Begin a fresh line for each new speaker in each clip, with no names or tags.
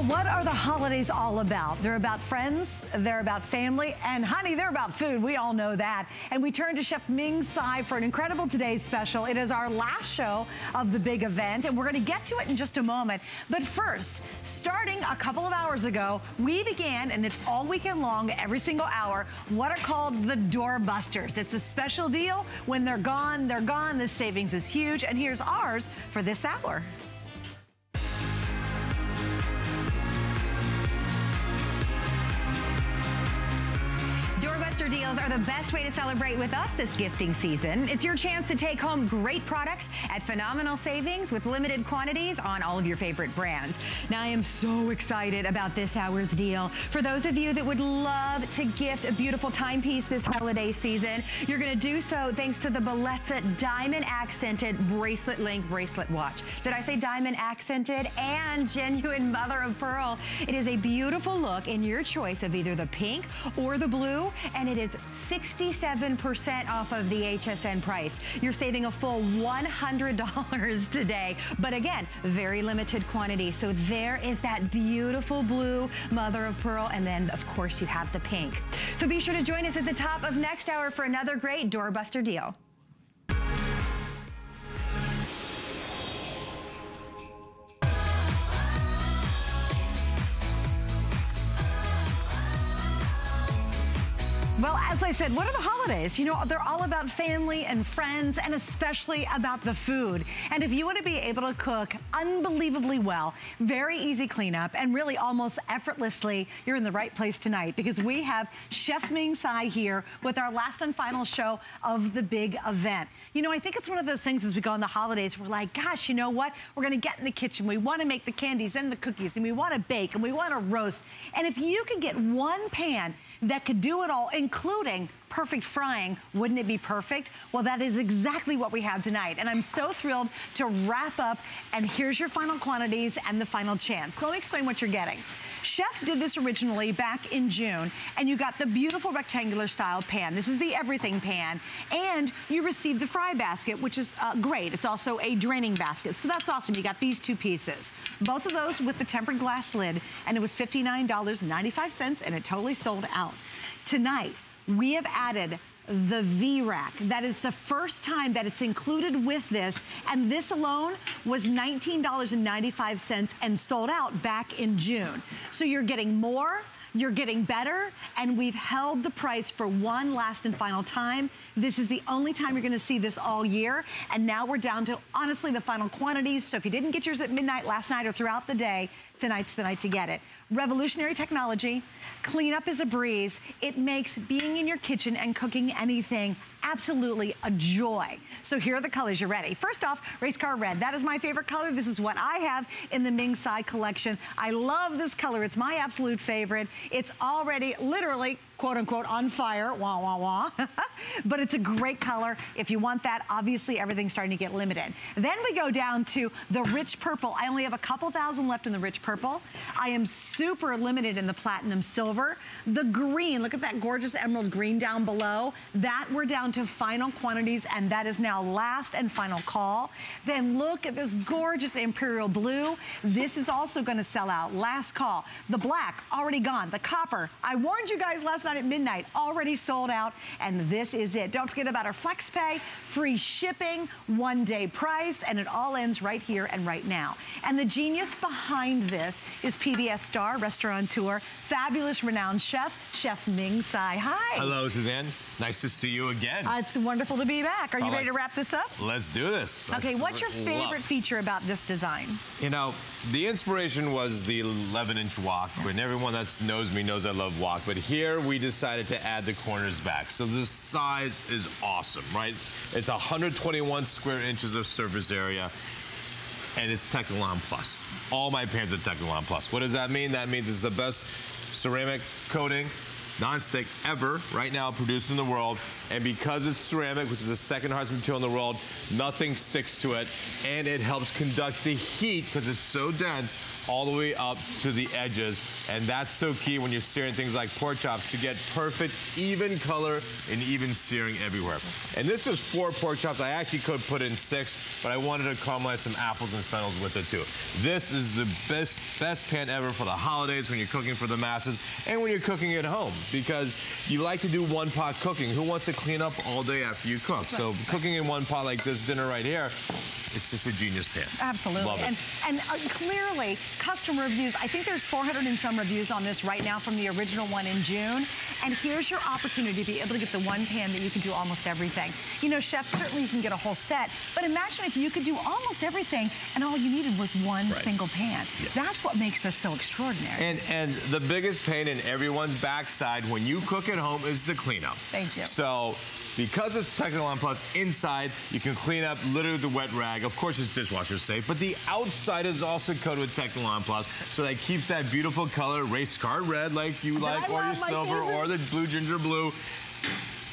Well, what are the holidays all about? They're about friends, they're about family, and honey, they're about food. We all know that. And we turn to Chef Ming Tsai for an incredible today's special. It is our last show of the big event, and we're gonna get to it in just a moment. But first, starting a couple of hours ago, we began, and it's all weekend long, every single hour, what are called the doorbusters. It's a special deal. When they're gone, they're gone. The savings is huge, and here's ours for this hour.
The best way to celebrate with us this gifting season. It's your chance to take home great products at phenomenal savings with limited quantities on all of your favorite brands. Now, I am so excited about this hour's deal. For those of you that would love to gift a beautiful timepiece this holiday season, you're going to do so thanks to the Bellezza Diamond Accented Bracelet Link Bracelet Watch. Did I say diamond accented and genuine mother of pearl? It is a beautiful look in your choice of either the pink or the blue, and it is 67% off of the HSN price. You're saving a full $100 today. But again, very limited quantity. So there is that beautiful blue mother of pearl. And then, of course, you have the pink. So be sure to join us at the top of next hour for another great doorbuster deal.
Well, as I said, what are the holidays? You know, they're all about family and friends and especially about the food. And if you want to be able to cook unbelievably well, very easy cleanup, and really almost effortlessly, you're in the right place tonight because we have Chef Ming Tsai here with our last and final show of the big event. You know, I think it's one of those things as we go on the holidays, we're like, gosh, you know what? We're going to get in the kitchen. We want to make the candies and the cookies, and we want to bake, and we want to roast. And if you can get one pan that could do it all, including perfect frying. Wouldn't it be perfect? Well, that is exactly what we have tonight. And I'm so thrilled to wrap up. And here's your final quantities and the final chance. So let me explain what you're getting. Chef did this originally back in June, and you got the beautiful rectangular style pan. This is the everything pan, and you received the fry basket, which is uh, great. It's also a draining basket, so that's awesome. You got these two pieces. Both of those with the tempered glass lid, and it was $59.95, and it totally sold out. Tonight, we have added the V-Rack. That is the first time that it's included with this. And this alone was $19.95 and sold out back in June. So you're getting more, you're getting better, and we've held the price for one last and final time. This is the only time you're gonna see this all year. And now we're down to, honestly, the final quantities. So if you didn't get yours at midnight last night or throughout the day, tonight's the night to get it. Revolutionary technology, cleanup is a breeze. It makes being in your kitchen and cooking anything absolutely a joy. So here are the colors, You're ready? First off, race car red. That is my favorite color. This is what I have in the Ming Tsai collection. I love this color. It's my absolute favorite. It's already literally quote unquote on fire, wah, wah, wah. but it's a great color. If you want that, obviously everything's starting to get limited. Then we go down to the rich purple. I only have a couple thousand left in the rich purple. I am super limited in the platinum silver. The green, look at that gorgeous emerald green down below. That we're down to final quantities and that is now last and final call. Then look at this gorgeous imperial blue. This is also gonna sell out. Last call. The black, already gone. The copper, I warned you guys last night at midnight, already sold out, and this is it. Don't forget about our FlexPay, free shipping, one day price, and it all ends right here and right now. And the genius behind this is PBS star, restaurateur, fabulous renowned chef, Chef Ming Tsai. Hi.
Hello, Suzanne. Nice to see you again.
Uh, it's wonderful to be back. Are you ready to wrap this up?
Let's do this.
Okay, what's your favorite love. feature about this design?
You know, the inspiration was the 11-inch wok, and everyone that knows me knows I love wok, but here we decided to add the corners back. So the size is awesome, right? It's 121 square inches of surface area, and it's Technilon Plus. All my pans are Technilon Plus. What does that mean? That means it's the best ceramic coating, nonstick ever right now produced in the world. And because it's ceramic, which is the second hardest material in the world, nothing sticks to it. And it helps conduct the heat because it's so dense all the way up to the edges. And that's so key when you're searing things like pork chops to get perfect, even color and even searing everywhere. And this is four pork chops. I actually could put in six, but I wanted to caramelize some apples and fennels with it too. This is the best, best pan ever for the holidays when you're cooking for the masses and when you're cooking at home because you like to do one pot cooking. Who wants to clean up all day after you cook? So cooking in one pot like this dinner right here, it's just a genius pan.
Absolutely.
Love it.
And, and uh, clearly, customer reviews, I think there's 400 and some reviews on this right now from the original one in June. And here's your opportunity to be able to get the one pan that you can do almost everything. You know, chef, certainly you can get a whole set, but imagine if you could do almost everything and all you needed was one
Right.
single pan. That's what makes this so extraordinary.
And and the biggest pain in everyone's backside when you cook at home is the cleanup.
Thank you.
So because it's Technilon Plus inside, you can clean up literally the wet rag. Of course, it's dishwasher safe, but the outside is also coated with Technilon Plus, so that keeps that beautiful color, race car red like you like, or your silver, or the blue ginger blue.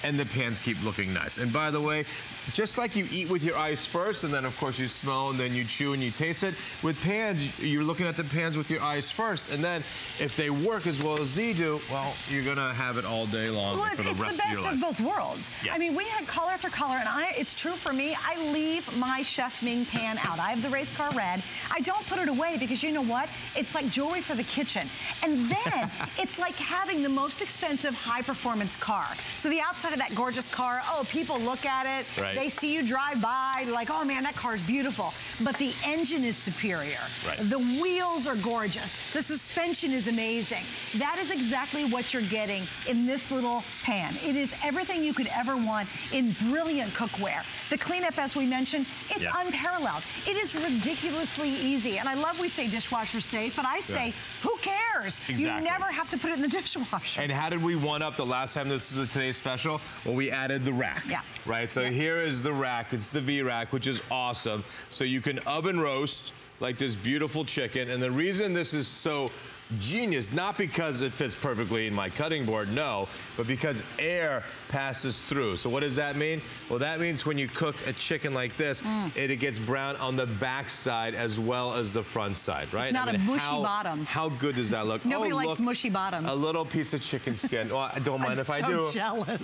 And the pans keep looking nice. And by the way, just like you eat with your eyes first, and then of course you smell, and then you chew and you taste it, with pans, you're looking at the pans with your eyes first. And then if they work as well as they do, well, you're gonna have it all day long
Well,
for the
it's
rest
the
of
best of both worlds.
Yes.
I mean, we had color after color, and I, it's true for me. I leave my Chef Ming pan out. I have the race car red. I don't put it away because you know what? It's like jewelry for the kitchen. And then it's like having the most expensive high performance car. So the outside of that gorgeous car, oh, people look at it.
Right.
They see you drive by, they're like, oh man, that car's beautiful. But the engine is superior.
Right.
The wheels are gorgeous. The suspension is amazing. That is exactly what you're getting in this little pan. It is everything you could ever want in brilliant cookware. The cleanup, as we mentioned, it's
Yeah.
unparalleled. It is ridiculously easy. And I love we say dishwasher safe, but I say,
Yeah.
who cares? You never have to put it in the dishwasher.
And how did we one up the last time this was a today's special? Well, we added the rack.
Yeah.
Right? So
Yeah.
here is the rack. It's the V-rack, which is awesome. So you can oven roast like this beautiful chicken. And the reason this is so genius, not because it fits perfectly in my cutting board, no, but because air passes through. So what does that mean? Well, that means when you cook a chicken like this,
Mm.
it, it gets brown on the back side as well as the front side, right?
It's not a mushy
how,
bottom.
How good does that look?
Nobody
Oh,
likes
look,
mushy bottoms.
A little piece of chicken skin. Well, I don't mind
I'm
if
so
I do.
jealous.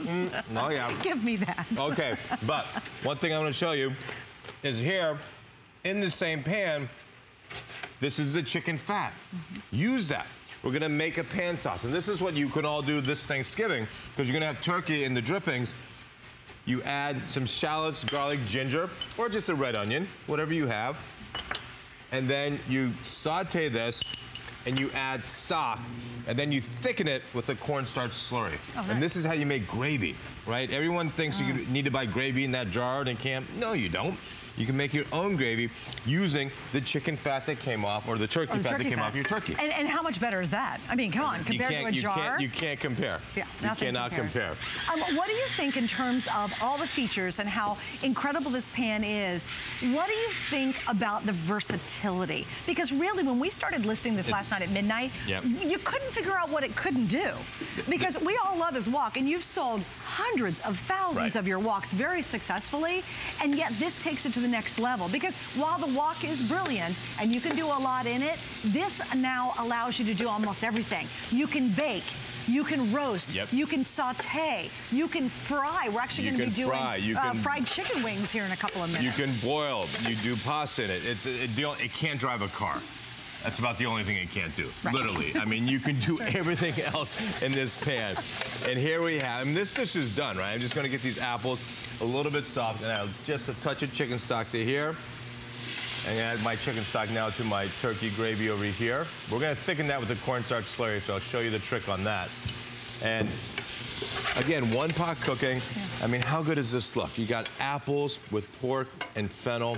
Oh, yeah.
Give me that.
Okay, but one thing I want to show you is here in the same pan, this is the chicken fat. Use that. We're gonna make a pan sauce. And this is what you can all do this Thanksgiving, because you're gonna have turkey in the drippings. You add some shallots, garlic, ginger, or just a red onion, whatever you have. And then you saute this and you add stock, and then you thicken it with a cornstarch slurry.
Oh, nice.
And this is how you make gravy, right? Everyone thinks you oh. need to buy gravy in that jar in camp. No, you don't. You can make your own gravy using the chicken fat that came off, or the turkey
Oh, the
fat
turkey
that came
fat.
off your turkey.
And, and how much better is that? I mean, come on,
you
compared to a
you
jar.
Can't, you can't compare.
Yeah,
you
nothing
cannot
compares.
compare.
Um, what do you think in terms of all the features and how incredible this pan is? What do you think about the versatility? Because really, when we started listing this last night at midnight,
Yep.
you couldn't figure out what it couldn't do. Because we all love his wok, and you've sold hundreds of thousands
Right.
of your woks very successfully, and yet this takes it to the next level. Because while the wok is brilliant and you can do a lot in it, this now allows you to do almost everything. You can bake. You can roast.
Yep.
You can saute. You can fry. We're actually going to be doing
fry.
Uh,
can-
fried chicken wings here in a couple of minutes.
You can boil. You do pasta in it. It's, it, it, it can't drive a car. That's about the only thing it can't do.
Right.
Literally. I mean, you can do everything else in this pan. And here we have, I mean, this dish is done, right? I'm just gonna get these apples a little bit soft and I'll just a touch of chicken stock to here. And add my chicken stock now to my turkey gravy over here. We're gonna thicken that with the cornstarch slurry, so I'll show you the trick on that. And again, one pot cooking. I mean, how good does this look? You got apples with pork and fennel.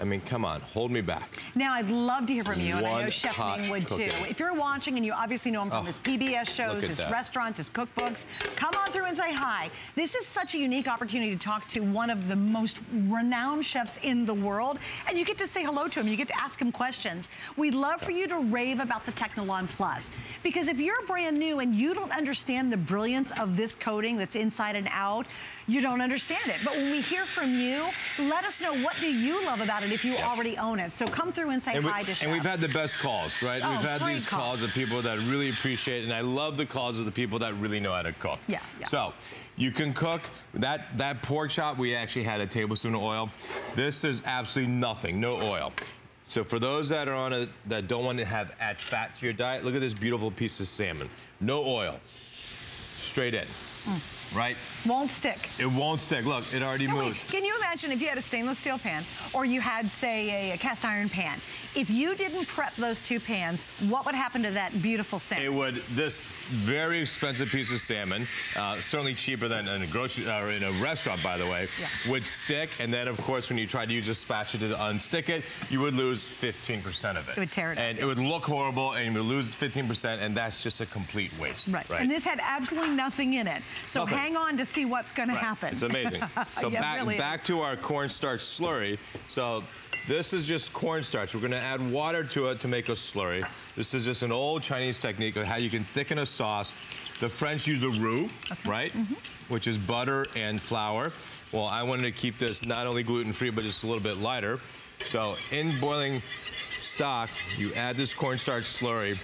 I mean, come on, hold me back.
Now, I'd love to hear from you, and I know Chef Ming would
cooking.
too. If you're watching and you obviously know him from
Oh,
his PBS shows, his
that.
restaurants, his cookbooks, come on through and say hi. This is such a unique opportunity to talk to one of the most renowned chefs in the world, and you get to say hello to him. You get to ask him questions. We'd love for you to rave about the Technilon Plus, because if you're brand new and you don't understand the brilliance of this coating that's inside and out, you don't understand it. But when we hear from you, let us know what do you love about it if you already own it. So come through and say
And, we,
hi to Chef.
and we've had the best calls, right?
Oh,
we've had these
calls.
calls of people that really appreciate, and I love the calls of the people that really know how to cook.
Yeah, yeah.
So you can cook that that pork chop. We actually had a tablespoon of oil. This is absolutely nothing, no oil. So for those that are on a that don't want to have add fat to your diet, look at this beautiful piece of salmon, no oil, straight in,
Mm.
Right?
Won't stick.
It won't stick. Look, it already
No, wait,
moves.
Can you imagine if you had a stainless steel pan or you had, say, a, a cast iron pan? If you didn't prep those two pans, what would happen to that beautiful salmon?
It would, this very expensive piece of salmon, uh, certainly cheaper than in a grocery, or in a restaurant, by the way,
Yeah.
would stick. And then, of course, when you try to use a spatula to unstick it, you would lose 15% of it.
It would tear it up.
And it would look horrible, and you would lose 15%, and that's just a complete waste.
Right.
right?
And this had absolutely nothing in it. So
Nothing.
Hang on to see what's going
Right.
to happen.
It's amazing. So
Yeah,
back,
really
back
is.
to our cornstarch slurry. So this is just cornstarch. We're going to add water to it to make a slurry. This is just an old Chinese technique of how you can thicken a sauce. The French use a roux, right?
Mm-hmm.
Which is butter and flour. Well, I wanted to keep this not only gluten-free, but just a little bit lighter. So in boiling stock, you add this cornstarch slurry,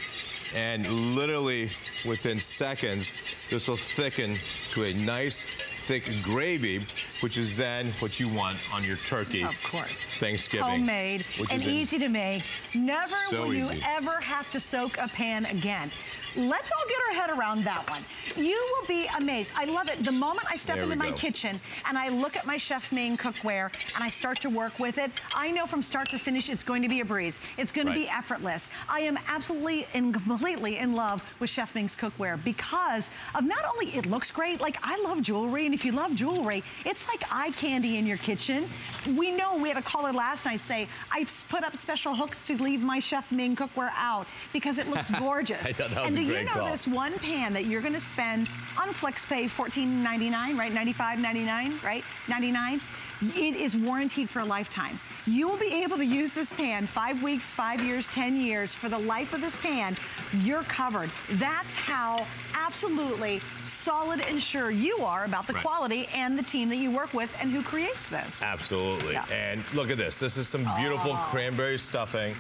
and literally within seconds, this will thicken to a nice, thick gravy, which is then what you want on your turkey.
Of course.
Thanksgiving.
Homemade and easy to make. Never
So
will you ever have to soak a pan again. Let's all get our head around that one. You will be amazed. I love it. The moment I step
There
into my
go.
kitchen and I look at my Chef Ming cookware and I start to work with it, I know from start to finish it's going to be a breeze. It's going to be effortless. I am absolutely and completely in love with Chef Ming's cookware because of not only it looks great, like I love jewelry, and if you love jewelry, it's like eye candy in your kitchen. We know we had a caller last night say, I put up special hooks to leave my Chef Ming cookware out because it looks gorgeous.
I thought that was
and do you know
call.
this one pan that you're gonna spend on FlexPay $14.99, right? $95.99, right? 99 it is warranted for a lifetime. You will be able to use this pan five weeks, five years, 10 years. For the life of this pan, you're covered. That's how absolutely solid and sure you are about the
Right.
quality and the team that you work with and who creates this.
Absolutely.
Yeah.
And look at this. This is some beautiful
Oh.
cranberry stuffing.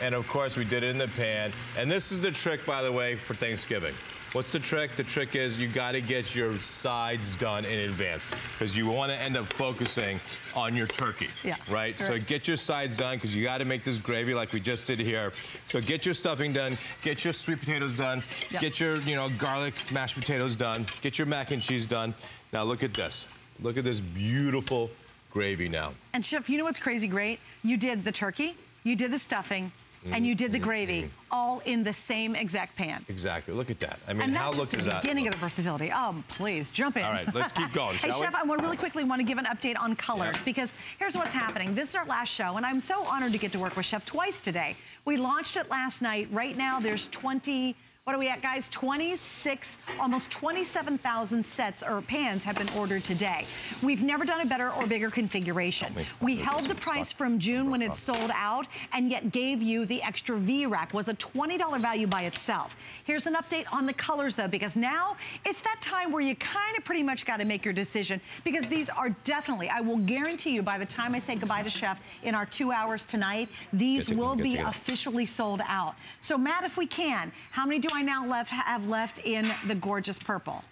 And of course, we did it in the pan. And this is the trick, by the way, for Thanksgiving. What's the trick? The trick is you got to get your sides done in advance because you want to end up focusing on your turkey.
Yeah.
Right? So get your sides done because you got to make this gravy like we just did here. So get your stuffing done, get your sweet potatoes done, get your, you know, garlic mashed potatoes done, get your mac and cheese done. Now look at this. Look at this beautiful gravy now.
And Chef, you know what's crazy great? You did the turkey, you did the stuffing, Mm-hmm. and you did the gravy mm-hmm. all in the same exact pan.
Exactly. Look at that. I mean,
And
how
that's
look
just
is
the
that?
beginning of the versatility. Oh, please, jump in.
All right, let's keep going,
hey,
shall we?
Chef, I want to really quickly want to give an update on colors
Yeah.
because here's what's happening. This is our last show, and I'm so honored to get to work with Chef twice today. We launched it last night. Right now, there's 20. What are we at, guys? 26, almost 27,000 sets or pans have been ordered today. We've never done a better or bigger configuration. We held the price from June when it sold out and yet gave you the extra V-Rack was a $20 value by itself. Here's an update on the colors though, because now it's that time where you kind of pretty much got to make your decision because these are definitely, I will guarantee you by the time I say goodbye to Chef in our two hours tonight, these will be officially sold out. So Matt, if we can, how many do I now left have left in the gorgeous purple?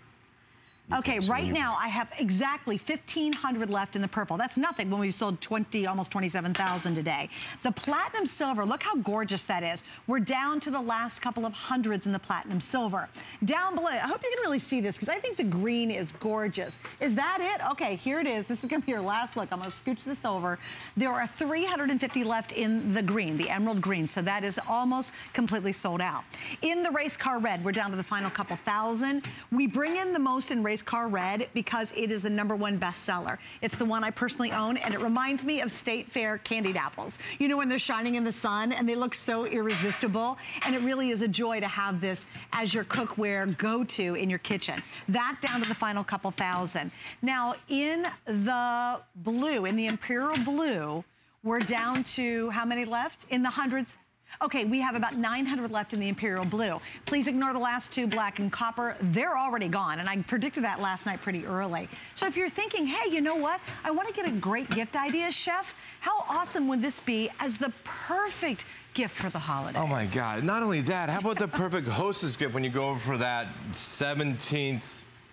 Okay, right now I have exactly 1,500 left in the purple. That's nothing when we sold 20, almost 27,000 today. The platinum silver, look how gorgeous that is. We're down to the last couple of hundreds in the platinum silver. Down below, I hope you can really see this because I think the green is gorgeous. Is that it? Okay, here it is. This is gonna be your last look. I'm gonna scooch this over. There are 350 left in the green, the emerald green, so that is almost completely sold out. In the race car red, we're down to the final couple thousand. We bring in the most in race race car red because it is the number one bestseller. It's the one I personally own, and it reminds me of State Fair candied apples. You know when they're shining in the sun and they look so irresistible, and it really is a joy to have this as your cookware go-to in your kitchen. That down to the final couple thousand. Now, in the blue, in the Imperial Blue, we're down to how many left? In the hundreds, Okay, we have about 900 left in the Imperial Blue. Please ignore the last two, black and copper. They're already gone, and I predicted that last night pretty early. So if you're thinking, hey, you know what? I want to get a great gift idea, Chef, how awesome would this be as the perfect gift for the holidays?
Oh my God, not only that, how about the perfect hostess gift when you go over for that 17th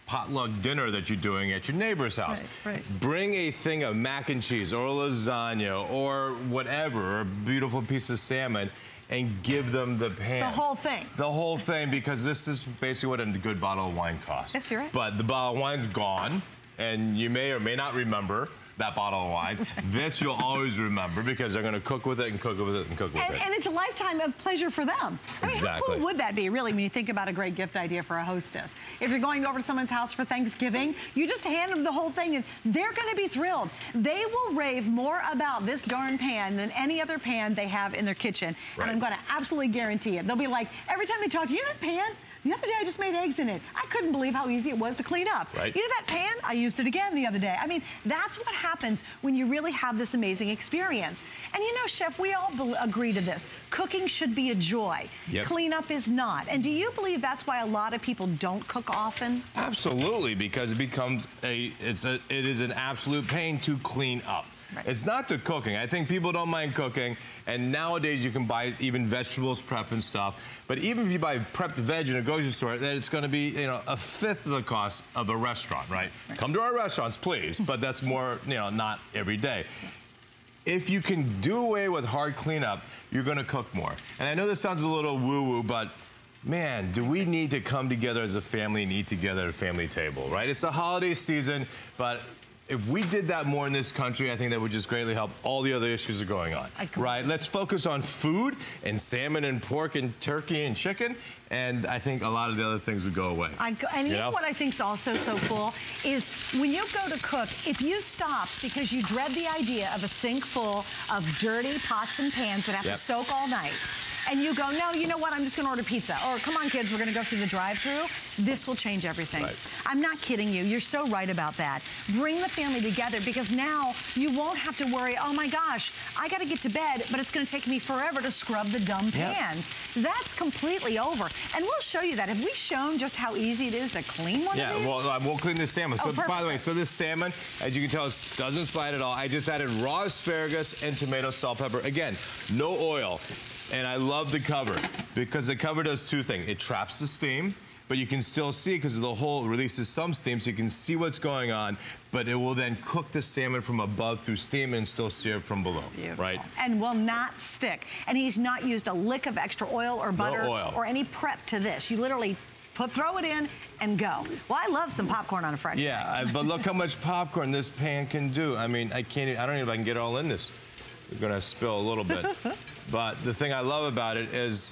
potluck dinner that you're doing at your neighbor's house.
Right, right.
Bring a thing of mac and cheese or lasagna or whatever, or a beautiful piece of salmon, and give them the pan.
The whole thing.
The whole thing, because this is basically what a good bottle of wine costs.
Yes, you're right.
But the bottle of wine's gone, and you may or may not remember that bottle of wine. this you'll always remember because they're going to cook with it and cook with it and cook with
and,
it.
And it's a lifetime of pleasure for them. I mean,
exactly.
how cool would that be, really, when you think about a great gift idea for a hostess? If you're going over to someone's house for Thanksgiving, you just hand them the whole thing and they're going to be thrilled. They will rave more about this darn pan than any other pan they have in their kitchen.
Right.
And I'm going to absolutely guarantee it. They'll be like, every time they talk to you, you know that pan? The other day I just made eggs in it. I couldn't believe how easy it was to clean up.
Right.
You know that pan? I used it again the other day. I mean, that's what happens when you really have this amazing experience. And you know, Chef, we all agree to this. Cooking should be a joy.
Yep.
Cleanup is not. And do you believe that's why a lot of people don't cook often?
Absolutely, because it becomes a it's a it is an absolute pain to clean up.
Right.
It's not the cooking. I think people don't mind cooking, and nowadays you can buy even vegetables prep and stuff. But even if you buy prepped veg in a grocery store, then it's going to be you know a fifth of the cost of a restaurant, right? right. Come to our restaurants, please, but that's more you know not every day. If you can do away with hard cleanup, you're going to cook more. And I know this sounds a little woo-woo, but man, do we need to come together as a family and eat together at a family table, right? It's the holiday season, but if we did that more in this country, I think that would just greatly help all the other issues that are going on. Right? Let's focus on food and salmon and pork and turkey and chicken, and I think a lot of the other things would go away.
I, and you, know? what I think is also so cool is when you go to cook, if you stop because you dread the idea of a sink full of dirty pots and pans that have yep. to soak all night, and you go, no, you know what, I'm just gonna order pizza. Or come on kids, we're gonna go through the drive through this will change everything.
Right.
I'm not kidding you, you're so right about that. Bring the family together because now you won't have to worry, oh my gosh, I gotta get to bed, but it's gonna take me forever to scrub the dumb pans. Yep. That's completely over. And we'll show you that. Have we shown just how easy it is to clean one
yeah,
of these?
Yeah, well, uh, we'll clean this salmon.
Oh,
so, by the way, so this salmon, as you can tell, it doesn't slide at all. I just added raw asparagus and tomato, salt, pepper. Again, no oil. And I love the cover because the cover does two things. It traps the steam, but you can still see because the hole releases some steam so you can see what's going on, but it will then cook the salmon from above through steam and still sear it from below,
Beautiful.
right?
And will not stick. And he's not used a lick of extra oil or butter
no oil.
or any prep to this. You literally put, throw it in and go. Well, I love some popcorn on a Friday
Yeah,
night.
but look how much popcorn this pan can do. I mean, I can't, I don't even know if I can get all in this. We're gonna spill a little bit. But the thing I love about it is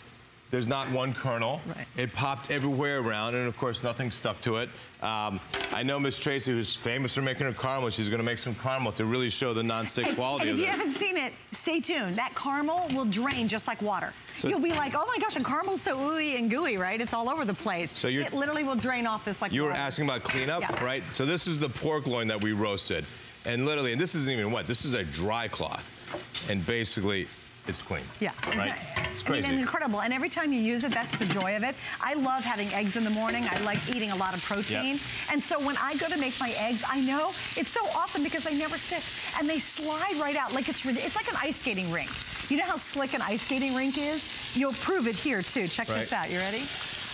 there's not one kernel.
Right.
It popped everywhere around, and of course, nothing stuck to it. Um, I know Miss Tracy, who's famous for making her caramel, she's going to make some caramel to really show the non-stick quality
and
of
if you haven't seen it, stay tuned. That caramel will drain just like water. So, You'll be like, oh my gosh, and caramel's so ooey and gooey, right? It's all over the place. So it literally will drain off this like
You
water.
were asking about cleanup,
yeah.
right? So this is the pork loin that we roasted. And literally, and this isn't even wet, this is a dry cloth. And basically, it's clean.
Yeah.
Right? It's crazy.
I mean, incredible. And every time you use it, that's the joy of it. I love having eggs in the morning. I like eating a lot of protein.
Yep.
And so when I go to make my eggs, I know it's so awesome because they never stick. And they slide right out. Like it's, it's like an ice skating rink. You know how slick an ice skating rink is? You'll prove it here, too. Check
right.
this out. You ready?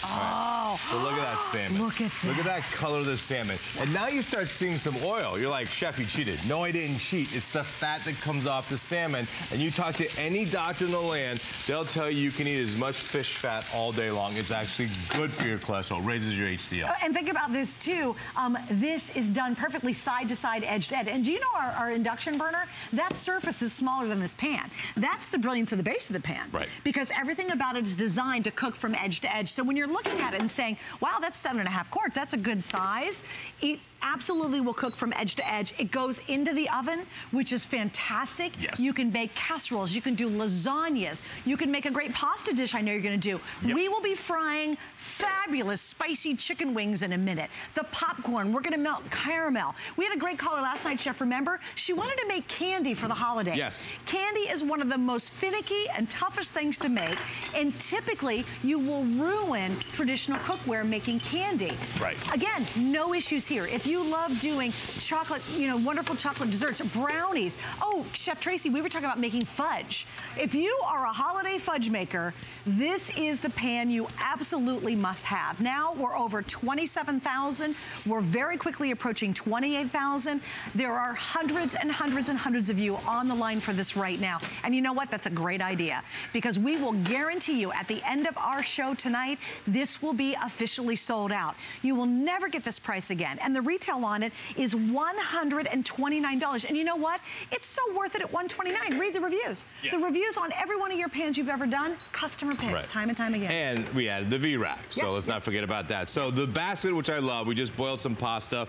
Oh. Look at that salmon.
Look at that.
Look at that color of the salmon. And now you start seeing some oil. You're like, chef, you cheated. No, I didn't cheat. It's the fat that comes off the salmon. And you talk to any doctor in the land, they'll tell you you can eat as much fish fat all day long. It's actually good for your cholesterol, raises your HDL.
Uh, and think about this too. Um, this is done perfectly side to side, edge to edge. And do you know our, our induction burner? That surface is smaller than this pan. That's the brilliance of the base of the pan.
Right.
Because everything about it is designed to cook from edge to edge. So when you're looking at it and saying, wow, that's seven and a half quarts. That's a good size. It absolutely will cook from edge to edge. It goes into the oven, which is fantastic.
Yes.
You can bake casseroles. You can do lasagnas. You can make a great pasta dish I know you're gonna do.
Yep.
We will be frying fabulous spicy chicken wings in a minute. The popcorn, we're gonna melt caramel. We had a great caller last night, Chef, remember? She wanted to make candy for the holidays.
Yes.
Candy is one of the most finicky and toughest things to make. And typically, you will ruin traditional cookware making candy.
Right.
Again, no issues here. If you love doing chocolate, you know, wonderful chocolate desserts, brownies. Oh, Chef Tracy, we were talking about making fudge. If you are a holiday fudge maker, this is the pan you absolutely must have. Now we're over 27,000. We're very quickly approaching 28,000. There are hundreds and hundreds and hundreds of you on the line for this right now. And you know what? That's a great idea because we will guarantee you at the end of our show tonight, this will be officially sold out. You will never get this price again. And the retail on it is $129. And you know what? It's so worth it at 129. Read the reviews.
Yeah.
The reviews on every one of your pans you've ever done, customer picks
Right.
time and time again.
And we added the V-Rack, so
Yep,
let's
yep.
not forget about that. So the basket, which I love, we just boiled some pasta.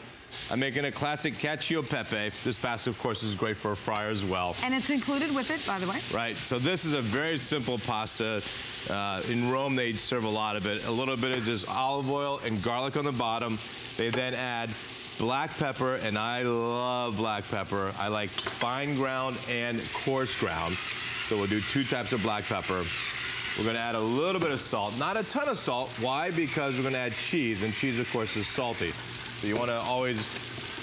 I'm making a classic cacio pepe. This basket, of course, is great for a fryer as well.
and it's included with it, by the way.
Right, so this is a very simple pasta. Uh, in Rome, they serve a lot of it. A little bit of just olive oil and garlic on the bottom. They then add black pepper, and I love black pepper. I like fine ground and coarse ground. So we'll do two types of black pepper. We're gonna add a little bit of salt, not a ton of salt. Why? Because we're gonna add cheese, and cheese, of course, is salty. So you wanna always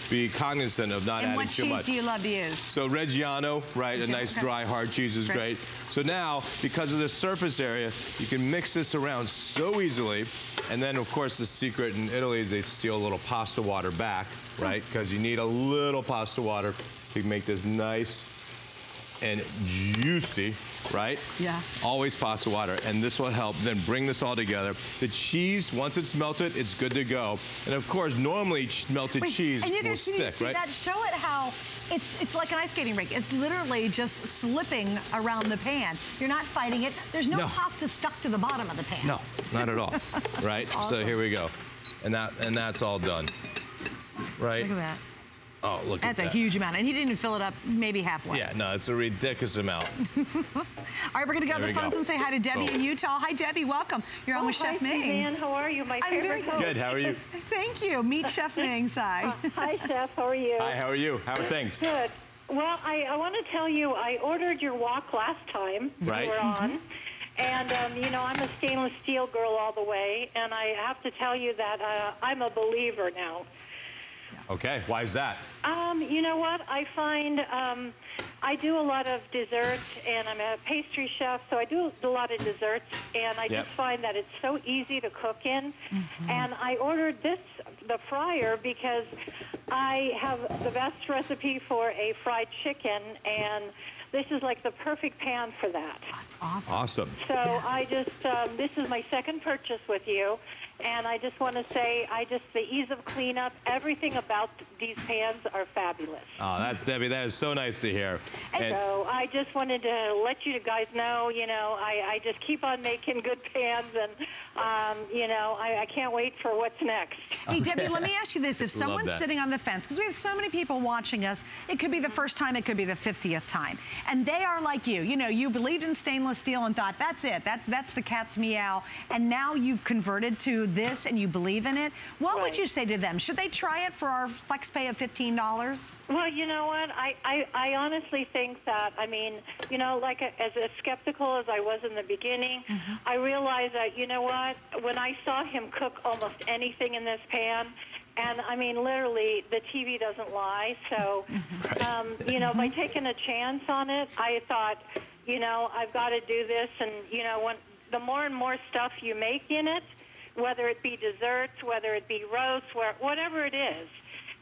be cognizant of not
And
adding
what
too
cheese
much.
do you love to use?
So Reggiano, right, a nice dry hard cheese is
Great.
great. So now, because of the surface area, you can mix this around so easily. And then, of course, the secret in Italy is they steal a little pasta water back, right? Because you need a little pasta water to make this nice and juicy, right?
Yeah.
Always pasta water, and this will help then bring this all together. The cheese, once it's melted, it's good to go. And of course, normally melted
Wait,
cheese
and you
will
guys
stick,
see
right?
that? Show it how it's it's like an ice skating rink. It's literally just slipping around the pan. You're not fighting it. There's no,
No.
pasta stuck to the bottom of the pan.
No, not at all. right? So here we go. And that and that's all done. Right?
Look at that.
Oh, look
That's
at
a
that.
huge amount. And he didn't even fill it up maybe halfway.
Yeah, no, it's a ridiculous amount.
All right, we're going to go to the phones
go.
and say hi to Debbie
Boom.
in Utah. Hi, Debbie. Welcome. You're on
Oh,
with Chef
hi,
Ming.
Suzanne. How are you? My
I'm
favorite
very
host.
Good, how are you?
Thank you. Meet Chef Ming, Tsai.
Hi, Chef. How are you?
Hi, how are you? How are things?
Good. Well, I, I want to tell you, I ordered your wok last time
Right.
you were on. And, um, you know, I'm a stainless steel girl all the way. And I have to tell you that uh, I'm a believer now.
Okay, why is that?
Um, you know what? I find um, I do a lot of desserts, and I'm a pastry chef, so I do a lot of desserts, and I
Yep.
just find that it's so easy to cook in. And I ordered this, the fryer, because I have the best recipe for a fried chicken, and this is like the perfect pan for that.
That's awesome.
Awesome.
So I just, um, this is my second purchase with you, and I just want to say, I just, the ease of cleanup, everything about these pans are fabulous.
Oh, that's Debbie. That is so nice to hear. And
So I just wanted to let you guys know, you know, I, I just keep on making good pans, and, um, you know, I, I can't wait for what's next.
Hey, Debbie, let me ask you this. If someone's sitting on the fence, because we have so many people watching us, it could be the first time, it could be the 50th time, and they are like you. You know, you believed in stainless steel and thought, that's it. That's, that's the cat's meow. And now you've converted to this and you believe in it. What would you say to them? Should they try it for our flex pay of $15?
Well, you know what? I, I, I honestly think that, I mean, you know, like a, as, as skeptical as I was in the beginning, mm-hmm. I realized that, you know what? When I saw him cook almost anything in this pan, and I mean, literally, the TV doesn't lie. So, um, you know, by taking a chance on it, I thought, you know, I've got to do this. And, you know, when the more and more stuff you make in it, whether it be desserts, whether it be roasts, where, whatever it is,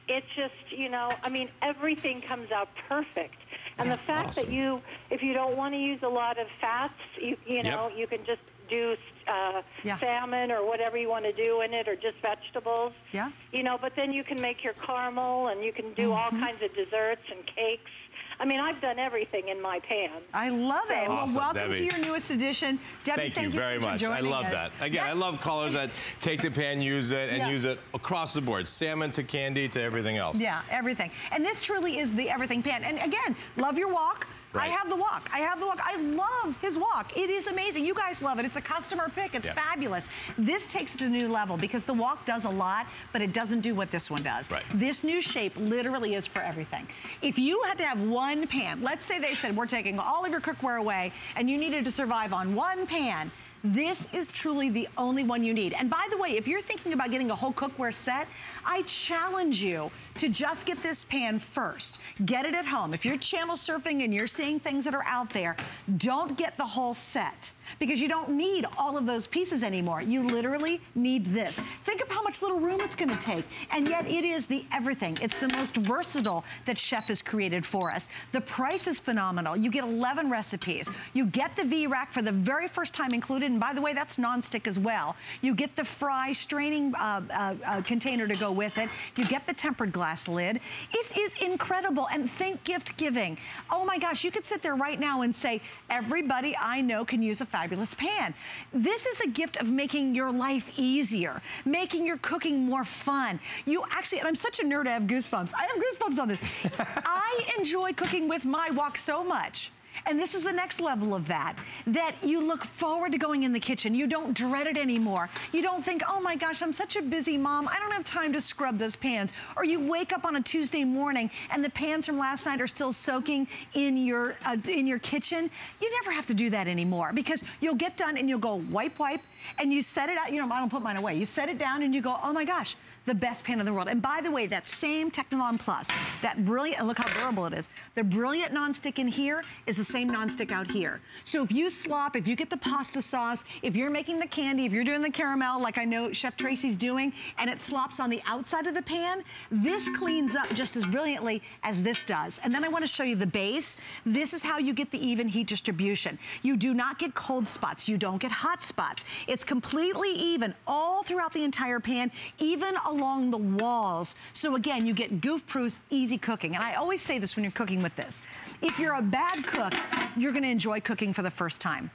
it's just, you know, I mean, everything comes out perfect. And the fact
Awesome.
that you, if you don't want to use a lot of fats, you, you know, you can just do uh,
Yeah.
salmon or whatever you want to do in it, or just vegetables.
Yeah.
You know, but then you can make your caramel, and you can do all
Mm-hmm.
kinds of desserts and cakes. I mean, I've done everything in my pan.
I love it.
Awesome,
well, welcome
Debbie.
to your newest edition. Debbie,
Thank,
thank,
you very
for
much. I
joining
love
us.
that. Again,
Yeah.
I love colors that take the pan, use it, and
Yeah.
use it across the board. Salmon to candy to everything else.
Yeah, everything. And this truly is the everything pan. And again, love your wok. I have the wok. I have the wok. I love his wok. It is amazing. You guys love it. It's a customer pick. It's
Yeah.
fabulous. This takes it to a new level because the wok does a lot, but it doesn't do what this one does.
Right.
This new shape literally is for everything. If you had to have one pan, let's say they said we're taking all of your cookware away and you needed to survive on one pan, this is truly the only one you need. And by the way, if you're thinking about getting a whole cookware set, I challenge you to just get this pan first. Get it at home. If you're channel surfing and you're seeing things that are out there, don't get the whole set because you don't need all of those pieces anymore. You literally need this. Think of how much little room it's gonna take. And yet it is the everything. It's the most versatile that Chef has created for us. The price is phenomenal. You get 11 recipes. You get the V-Rack for the very first time included. And by the way, that's nonstick as well. You get the fry straining uh, uh, uh, container to go with it. You get the tempered glass lid. It is incredible. And think gift giving. Oh my gosh, you could sit there right now and say, everybody I know can use a fabulous pan. This is a gift of making your life easier, making your cooking more fun. You actually, and I'm such a nerd, I have goosebumps. I have goosebumps on this. I enjoy cooking with my wok so much. And this is the next level of that, that you look forward to going in the kitchen. You don't dread it anymore. You don't think, oh my gosh, I'm such a busy mom. I don't have time to scrub those pans. Or you wake up on a Tuesday morning and the pans from last night are still soaking in your, uh, in your kitchen. You never have to do that anymore because you'll get done and you'll go wipe, wipe, and you set it out. You know, I don't put mine away. You set it down and you go, oh my gosh, the best pan in the world. And by the way, that same Technilon Plus, that brilliant, look how durable it is. The brilliant nonstick in here is the same nonstick out here. So if you slop, if you get the pasta sauce, if you're making the candy, if you're doing the caramel, like I know Chef Tracy's doing, and it slops on the outside of the pan, this cleans up just as brilliantly as this does. And then I wanna show you the base. This is how you get the even heat distribution. You do not get cold spots. You don't get hot spots. It's completely even all throughout the entire pan, even along the walls. So again, you get goof-proof, easy cooking. And I always say this when you're cooking with this. If you're a bad cook, you're gonna enjoy cooking for the first time.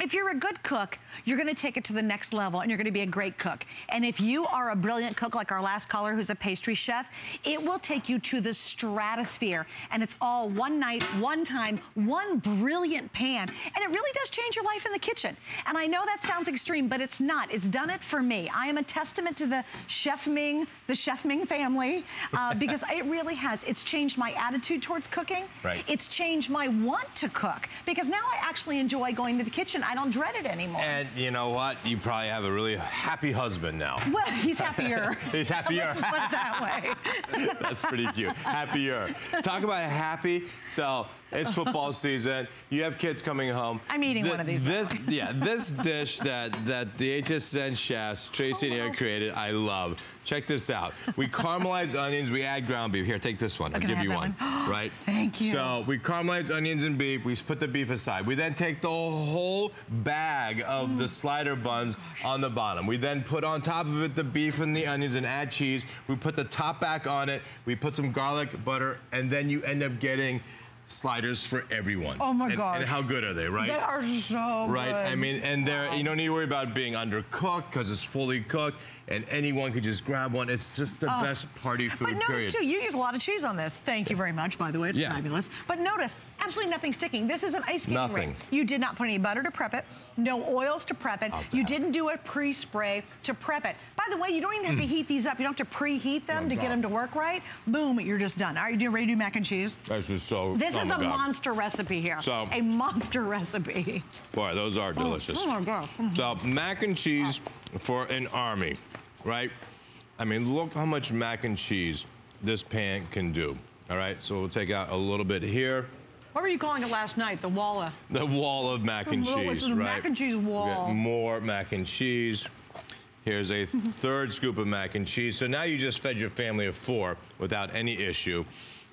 If you're a good cook, you're gonna take it to the next level and you're gonna be a great cook. And if you are a brilliant cook like our last caller who's a pastry chef, it will take you to the stratosphere. And it's all one night, one time, one brilliant pan. And it really does change your life in the kitchen. And I know that sounds extreme, but it's not. It's done it for me. I am a testament to the Chef Ming, the Chef Ming family, uh, because it really has. It's changed my attitude towards cooking.
Right.
It's changed my want to cook because now I actually enjoy going to the kitchen. I don't dread it anymore.
And you know what? You probably have a really happy husband now.
well, he's happier.
He's happier.
Let's just put it that way.
That's pretty cute. Happier. Talk about happy. So it's football season. You have kids coming home.
I'm eating
Th-
one of these, the
This, yeah, this dish that that the HSN chefs Tracy and Eric created, I love. Check this out. We caramelize onions. We add ground beef. Here, take this one. I'll give you
have
one. right.
Thank you.
So we caramelize onions and beef. We put the beef aside. We then take the whole bag of
Mm.
the slider buns on the bottom. We then put on top of it the beef and the onions and add cheese. We put the top back on it. We put some garlic, butter, and then you end up getting sliders for everyone.
Oh my god!
And how good are they, right?
They are so
Right,
good.
I mean, and they're, you don't need to worry about being undercooked because it's fully cooked and anyone could just grab one. It's just the best party food,
Oh. But notice
period.
too, you use a lot of cheese on this. Thank you very much, by the way. It's
Yeah.
fabulous. But notice, absolutely nothing sticking. This is an ice skating
Nothing.
You did not put any butter to prep it, no oils to prep it. You didn't do a pre-spray to prep it. By the way, you don't even have to heat these up. You don't have to preheat them
Mm. No
to get them to work right. Boom, you're just done. Are you ready to do mac and cheese?
That's just so,
This
oh
is a
God.
monster recipe here.
So-
a monster recipe.
Boy, those are delicious.
Oh my gosh.
So mac and cheese for an army, right? I mean, look how much mac and cheese this pan can do. All right, so we'll take out a little bit here.
What were you calling it last night? The walla.
The wall of mac and
The wall-
cheese, right?
mac and cheese wall.
more mac and cheese. Here's a third scoop of mac and cheese. So now you just fed your family of four without any issue.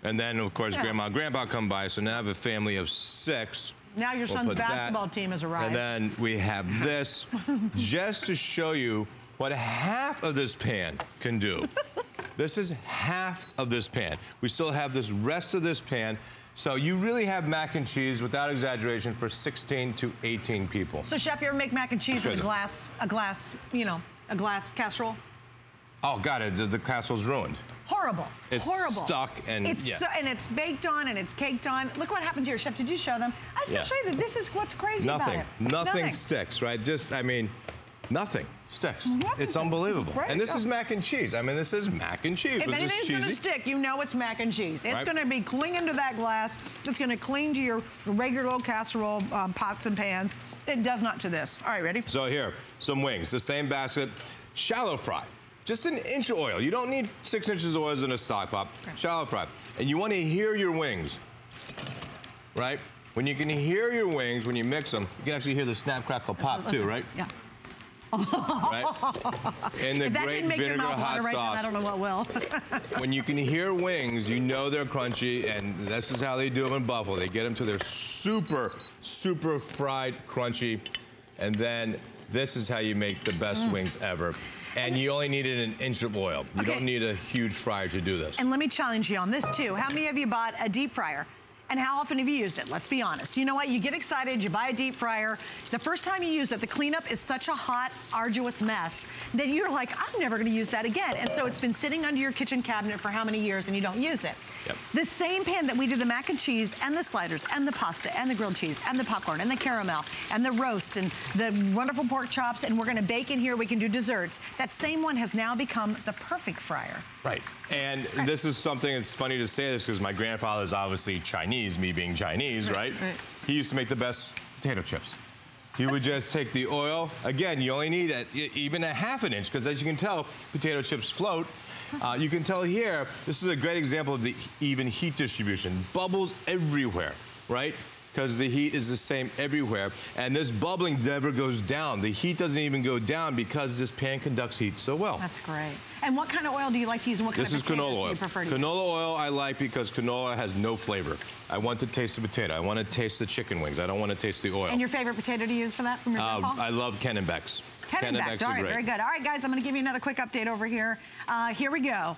And then, of course,
Yeah.
grandma and grandpa come by. So now I have a family of six.
Now your
We'll
son's
put that.
basketball team has arrived.
And then we have this just to show you what half of this pan can do. this is half of this pan. We still have this rest of this pan. So you really have mac and cheese, without exaggeration, for 16 to 18 people.
So, chef, you ever make mac and cheese in a glass, a glass, you know, a glass casserole?
Oh, God, it, the, the castle's ruined.
Horrible.
It's
Horrible.
stuck and-
it's
yeah.
so, and it's baked on and it's caked on. Look what happens here, chef. Did you show them? I was
Yeah.
gonna show you that this is what's crazy
Nothing.
about it.
Nothing. Nothing sticks, right? Just, I mean, nothing sticks.
Nothing.
It's unbelievable.
Great.
And this is mac and cheese. I mean, this is mac and cheese.
If anything's gonna
cheesy.
stick, you know it's mac and cheese. It's
Right.
gonna be clinging to that glass. It's gonna cling to your regular old casserole um, pots and pans. It does not to this. All right, ready?
So here, some wings, the same basket, shallow fry. Just an inch of oil. You don't need six inches of oil in a stock pot. Shallow fry. And you want to hear your wings, right? When you can hear your wings, when you mix them, you can actually hear the snap, crackle, pop too, right?
Yeah.
Right? And the great
didn't make your
vinegar
mouth
hot
water right now, I don't know what will.
When you can hear wings, you know they're crunchy, and this is how they do them in Buffalo. They get them to their super, super fried, crunchy, and then this is how you make the best mm. wings ever. And you only needed an inch of oil. You
Okay.
don't need a huge fryer to do this.
and let me challenge you on this too. How many of you bought a deep fryer? And how often have you used it? Let's be honest. You know what? You get excited, you buy a deep fryer. The first time you use it, the cleanup is such a hot, arduous mess that you're like, I'm never gonna use that again. And so it's been sitting under your kitchen cabinet for how many years and you don't use it.
Yep.
The same pan that we did the mac and cheese and the sliders and the pasta and the grilled cheese and the popcorn and the caramel and the roast and the wonderful pork chops and we're gonna bake in here, we can do desserts. That same one has now become the perfect fryer.
Right. And this is something, it's funny to say this because my grandfather is obviously Chinese, me being Chinese, right?
right.
He used to make the best potato chips. He would just take the oil. Again, you only need a, even a half an inch because as you can tell, potato chips float. Uh, you can tell here, this is a great example of the even heat distribution. Bubbles everywhere, right? Because the heat is the same everywhere. And this bubbling never goes down. The heat doesn't even go down because this pan conducts heat so well.
That's great. And what kind of oil do you like to use and what kind
This
of
is
potatoes
canola
do
oil.
you prefer to use?
Canola oil I like because canola has no flavor. I want to taste the potato. I want to taste the chicken wings. I don't want to taste the oil.
And your favorite potato to use for that from your
Uh,
grandpa?
I love Kennebec's.
Kennebec's. All right, very good. All right, guys, I'm going to give you another quick update over here. Uh, here we go.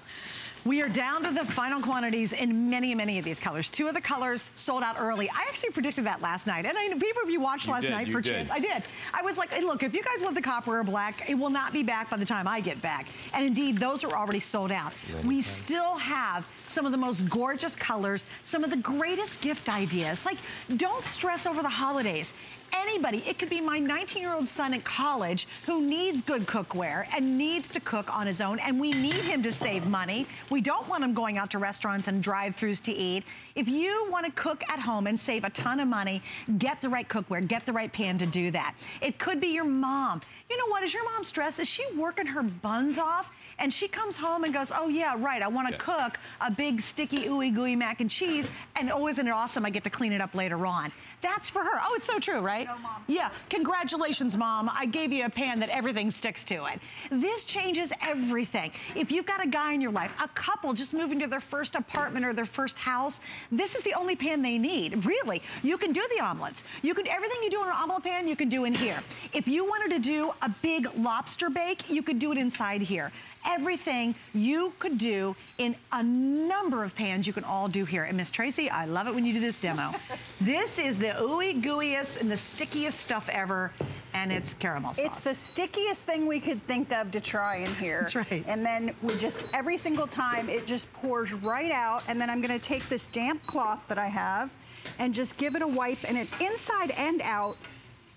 We are down to the final quantities in many, many of these colors. Two of the colors sold out early. I actually predicted that last night. And I know people, if you watched
You
last
did,
night for
did.
chance, I did. I was like, hey, look, if you guys want the copper or black, it will not be back by the time I get back. And indeed, those are already sold out. We still have some of the most gorgeous colors, some of the greatest gift ideas. Like, don't stress over the holidays. Anybody, it could be my 19-year-old son at college who needs good cookware and needs to cook on his own, and we need him to save money. We don't want him going out to restaurants and drive-throughs to eat. If you want to cook at home and save a ton of money, get the right cookware, get the right pan to do that. It could be your mom. You know what, is your mom stressed? Is she working her buns off? And she comes home and goes, oh yeah, right, I want to
Yeah.
cook a big sticky ooey gooey mac and cheese, and oh, isn't it awesome? I get to clean it up later on. That's for her. Oh, it's so true, right?
No, Mom.
Yeah, congratulations, Mom. I gave you a pan that everything sticks to it. This changes everything. If you've got a guy in your life, a couple just moving to their first apartment or their first house, this is the only pan they need, really. You can do the omelets. You can, everything you do in an omelet pan, you can do in here. If you wanted to do a big lobster bake, you could do it inside here everything you could do in a number of pans you can all do here. And Miss Tracy, I love it when you do this demo. this is the ooey gooeyest and the stickiest stuff ever, and it's caramel sauce.
It's the stickiest thing we could think of to try in here.
That's right.
And then we just, every single time, it just pours right out. And then I'm gonna take this damp cloth that I have and just give it a wipe, and it inside and out,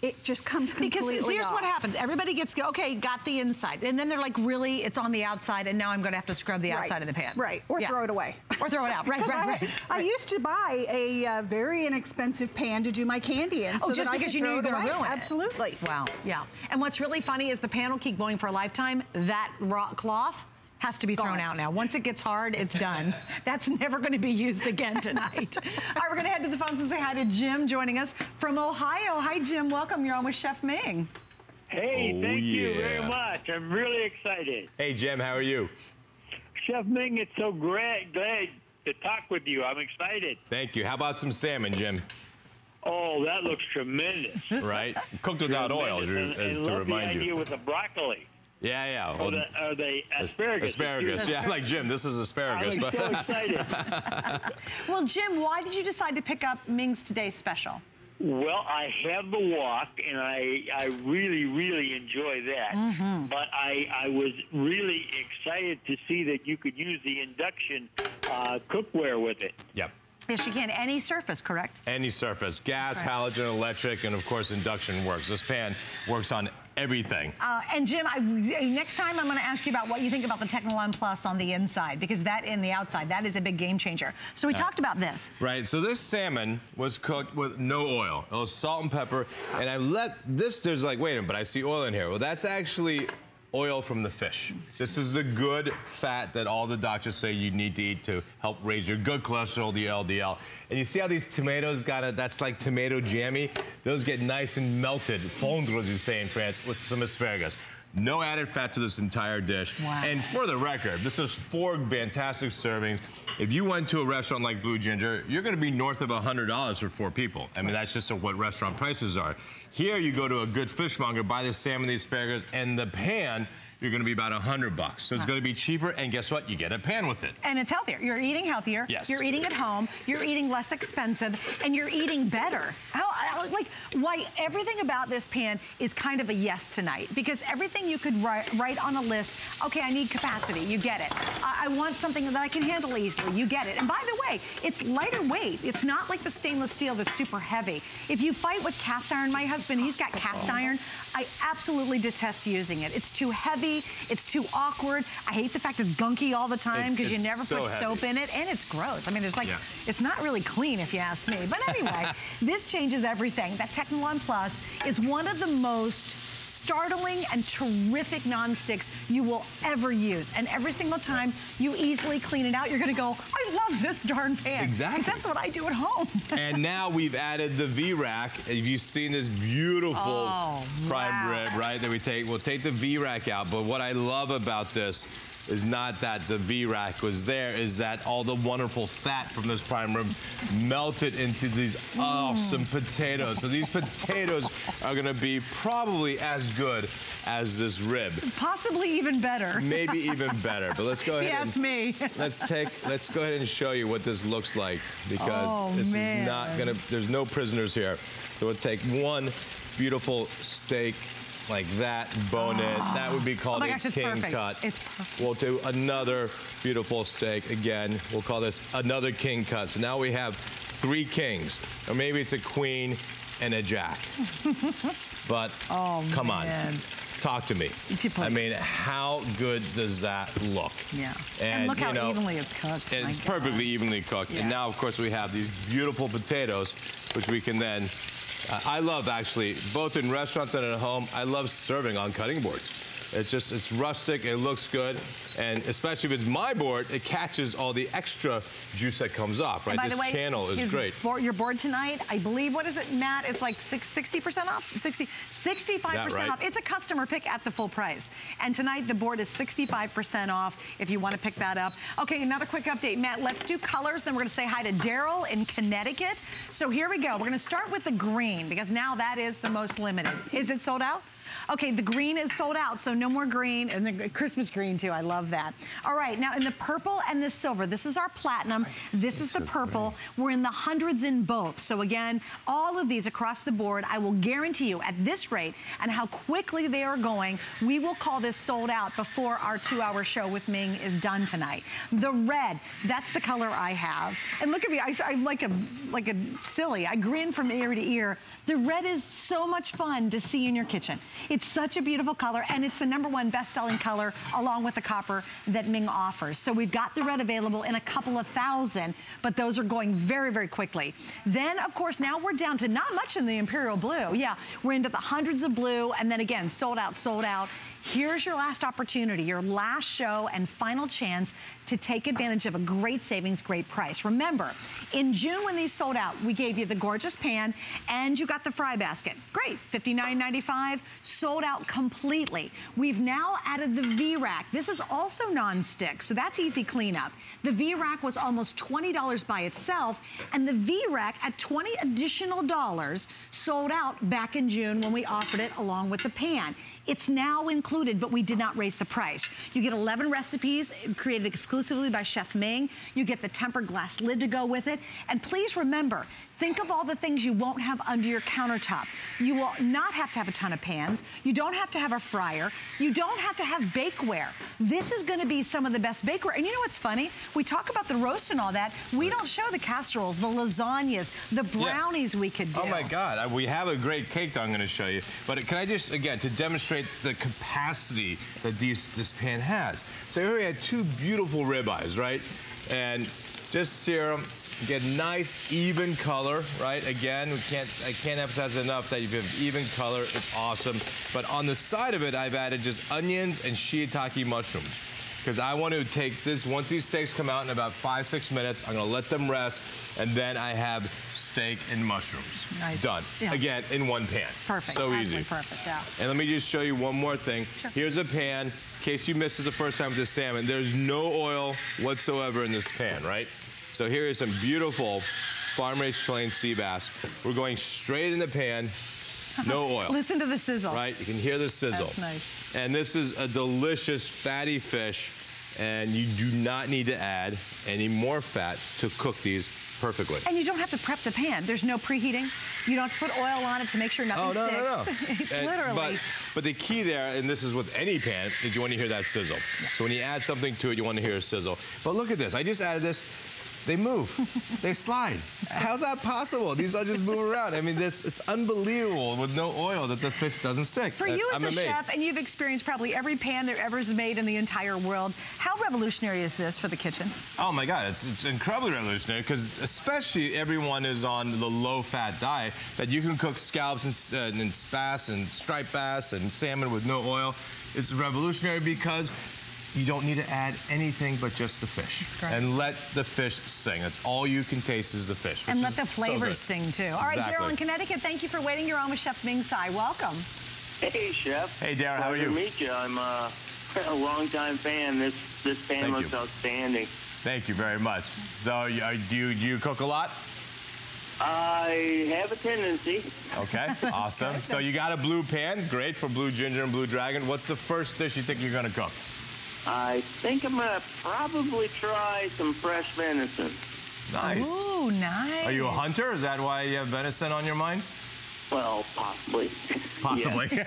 it just comes completely because
here's
off.
what happens. Everybody gets, okay, got the inside. And then they're like, really, it's on the outside, and now I'm gonna have to scrub the
Right.
outside of the pan.
Right, or
Yeah.
throw it away.
Or throw it out, right, right,
I,
right.
I used to buy a uh, very inexpensive pan to do my candy in.
Oh,
so
just because you knew you were gonna ruin it.
Absolutely.
Wow, yeah. And what's really funny is the pan will keep going for a lifetime. That raw cloth has to be thrown
Gone.
out now. Once it gets hard, it's done. That's never going to be used again tonight. All right, we're going to head to the phones and say hi to Jim joining us from Ohio. Hi, Jim. Welcome. You're on with Chef Ming.
Hey,
Oh,
thank you very much. I'm really excited.
Hey, Jim, how are you?
Chef Ming, it's so great, glad to talk with you. I'm excited.
Thank you. How about some salmon, Jim?
Oh, that looks tremendous.
Right? Cooked without oil,
Tremendous.
as,
and,
as
and
to
love
remind
the idea
you.
with the broccoli.
Yeah, yeah.
Are, the, are they asparagus?
Asparagus. Yeah, like Jim, this is asparagus.
I'm
but
so excited.
Well, Jim, why did you decide to pick up Ming's Today Special?
Well, I have the wok, and I I really really enjoy that.
Mm-hmm.
But I I was really excited to see that you could use the induction uh, cookware with it.
yep.
Yes, you can. Any surface, correct?
Any surface, gas,
Right.
halogen, electric, and of course induction works. This pan works on everything.
Uh, and Jim, I, next time I'm going to ask you about what you think about the Technilon Plus on the inside, because that in the outside, that is a big game changer. So we talked about this.
Right, so this salmon was cooked with no oil. It was salt and pepper, and I let this, there's like, wait a minute, but I see oil in here. Well, that's actually oil from the fish. This is the good fat that all the doctors say you need to eat to help raise your good cholesterol, the LDL. And you see how these tomatoes got it, that's like tomato jammy? Those get nice and melted, fondre, as you say in France, with some asparagus. No added fat to this entire dish.
Wow.
And for the record, this is four fantastic servings. If you went to a restaurant like Blue Ginger, you're going to be north of $100 for four people. I mean, that's just what restaurant prices are. Here, you go to a good fishmonger, buy the salmon, the asparagus, and the pan, you're going to be about a 100 bucks. So it's going to be cheaper, and guess what? You get a pan with it.
And it's healthier. You're eating healthier.
Yes.
You're eating at home. You're eating less expensive, and you're eating better. How, how- like, why everything about this pan is kind of a yes tonight because everything you could write, write on a list. Okay, I need capacity. You get it. I, I want something that I can handle easily. You get it. And by the way, it's lighter weight. It's not like the stainless steel that's super heavy. If you fight with cast iron, my husband, he's got cast iron. I absolutely detest using it. It's too heavy. It's too awkward. I hate the fact it's gunky all the time
It-
because you never
so
put
heavy.
soap in it, and it's gross. I mean, there's like,
Yeah.
it's not really clean if you ask me. But anyway, this changes everything. That Technilon Plus is one of the most startling and terrific nonsticks you will ever use. And every single time you easily clean it out, you're gonna go, I love this darn pan.
Exactly.
that's what I do at home.
and now we've added the V-Rack. Have you seen this beautiful
Oh,
prime
wow.
rib, right? That we take, we'll take the V-Rack out. But what I love about this is not that the V-Rack was there, is that all the wonderful fat from this prime rib melted into these awesome potatoes. So these potatoes are gonna be probably as good as this rib.
Possibly even better.
Maybe even better. But let's go ahead
you
and
me.
let's take let's go ahead and show you what this looks like because
Oh,
this
man.
is not gonna there's no prisoners here so we'll take one beautiful steak like that bone it that would be called
Oh
a
gosh, it's
king
perfect.
cut
It's perfect.
we'll do another beautiful steak again we'll call this another king cut so now we have three kings or maybe it's a queen and a jack but
Oh,
come on talk to me i mean how good does that look
Yeah.
and,
And, look how
know,
evenly it's cooked.
it's perfectly evenly cooked.
Yeah.
And now, of course, we have these beautiful potatoes, which we can then. I love actually, both in restaurants and at home, I love serving on cutting boards. It's just, it's rustic, it looks good, and especially if it's my board, it catches all the extra juice that comes off, right? This
way,
channel is great.
Board, your board tonight, I believe, what is it, Matt? It's like 60% off? 60, 65%
right?
off. It's a customer pick at the full price. And tonight, the board is 65% off if you want to pick that up. Okay, another quick update. Matt, let's do colors. Then we're going to say hi to Daryl in Connecticut. So here we go. We're going to start with the green because now that is the most limited. Is it sold out? Okay, the green is sold out, so no more green, and the Christmas green too, I love that. All right, now in the purple and the silver, this is our platinum, this is the purple. We're in the hundreds in both. So again, all of these across the board, I will guarantee you at this rate and how quickly they are going, we will call this sold out before our two hour show with Ming is done tonight. The red, that's the color I have. And look at me, I, I'm like a, like a silly, I grin from ear to ear. The red is so much fun to see in your kitchen. It's such a beautiful color, and it's the number one best-selling color along with the copper that Ming offers. So we've got the red available in a couple of thousand, but those are going very, very quickly. Then, of course, now we're down to not much in the Imperial Blue. Yeah, we're into the hundreds of blue, and then again, sold out, sold out. Here's your last opportunity, your last show and final chance to take advantage of a great savings, great price. Remember, in June when these sold out, we gave you the gorgeous pan and you got the fry basket. Great, $59.95, sold out completely. We've now added the V-Rack. This is also non-stick, so that's easy cleanup. The V-Rack was almost $20 by itself, and the V-Rack at 20 additional dollars sold out back in June when we offered it along with the pan. It's now included, but we did not raise the price. You get 11 recipes created exclusively by Chef Ming. You get the tempered glass lid to go with it. And please remember, think of all the things you won't have under your countertop. You will not have to have a ton of pans. You don't have to have a fryer. You don't have to have bakeware. This is gonna be some of the best bakeware. And you know what's funny? We talk about the roast and all that. We don't show the casseroles, the lasagnas, the brownies yeah. we could oh do.
Oh my God, we have a great cake that I'm gonna show you. But can I just, again, to demonstrate demonstrate the capacity that these, this pan has. So here we had two beautiful ribeyes, right? And just sear them, get nice even color, right? Again, we can't, I can't emphasize enough that if you have even color, it's awesome. But on the side of it, I've added just onions and shiitake mushrooms because I want to take this, once these steaks come out in about five, six minutes, I'm gonna let them rest, and then I have steak and mushrooms. Nice. Done. Yeah. Again, in one pan.
Perfect.
So easy.
Perfect, yeah.
And let me just show you one more thing. Sure. Here's a pan. In case you missed it the first time with the salmon, there's no oil whatsoever in this pan, right? So here is some beautiful farm-raised Chilean sea bass. We're going straight in the pan, no oil.
Listen to the sizzle.
Right, you can hear the sizzle.
That's nice.
And this is a delicious fatty fish, and you do not need to add any more fat to cook these perfectly.
And you don't have to prep the pan. There's no preheating. You don't have to put oil on it to make sure nothing
oh, no,
sticks.
No, no.
it's
and,
literally.
But, but, the key there, and this is with any pan, is you want to hear that sizzle. Yeah. So when you add something to it, you want to hear a sizzle. But look at this. I just added this. They move. they slide. How's that possible? These all just move around. I mean, this it's unbelievable with no oil that the fish doesn't stick.
For you as I'm a amazed. chef, and you've experienced probably every pan there ever is made in the entire world, how revolutionary is this for the kitchen?
Oh my God, it's, it's incredibly revolutionary because especially everyone is on the low-fat diet that you can cook scallops and, uh, and bass and striped bass and salmon with no oil. It's revolutionary because you don't need to add anything but just the fish. And let the fish sing. That's all you can taste is the fish.
And let the flavors so sing too. All right,
exactly.
Daryl in Connecticut, thank you for waiting. You're on with Chef Ming Tsai. Welcome.
Hey, Chef.
Hey, Daryl, how are you?
to meet you. I'm uh, a long-time fan. This this pan
thank
looks
you.
outstanding.
Thank you very much. So, uh, do you, do you cook a lot?
I have a tendency.
Okay, awesome. so you got a blue pan, great for blue ginger and blue dragon. What's the first dish you think you're gonna cook?
I think I'm gonna probably try some fresh venison.
Nice.
Ooh, nice.
Are you a hunter? Is that why you have venison on your mind?
Well, possibly.
Possibly.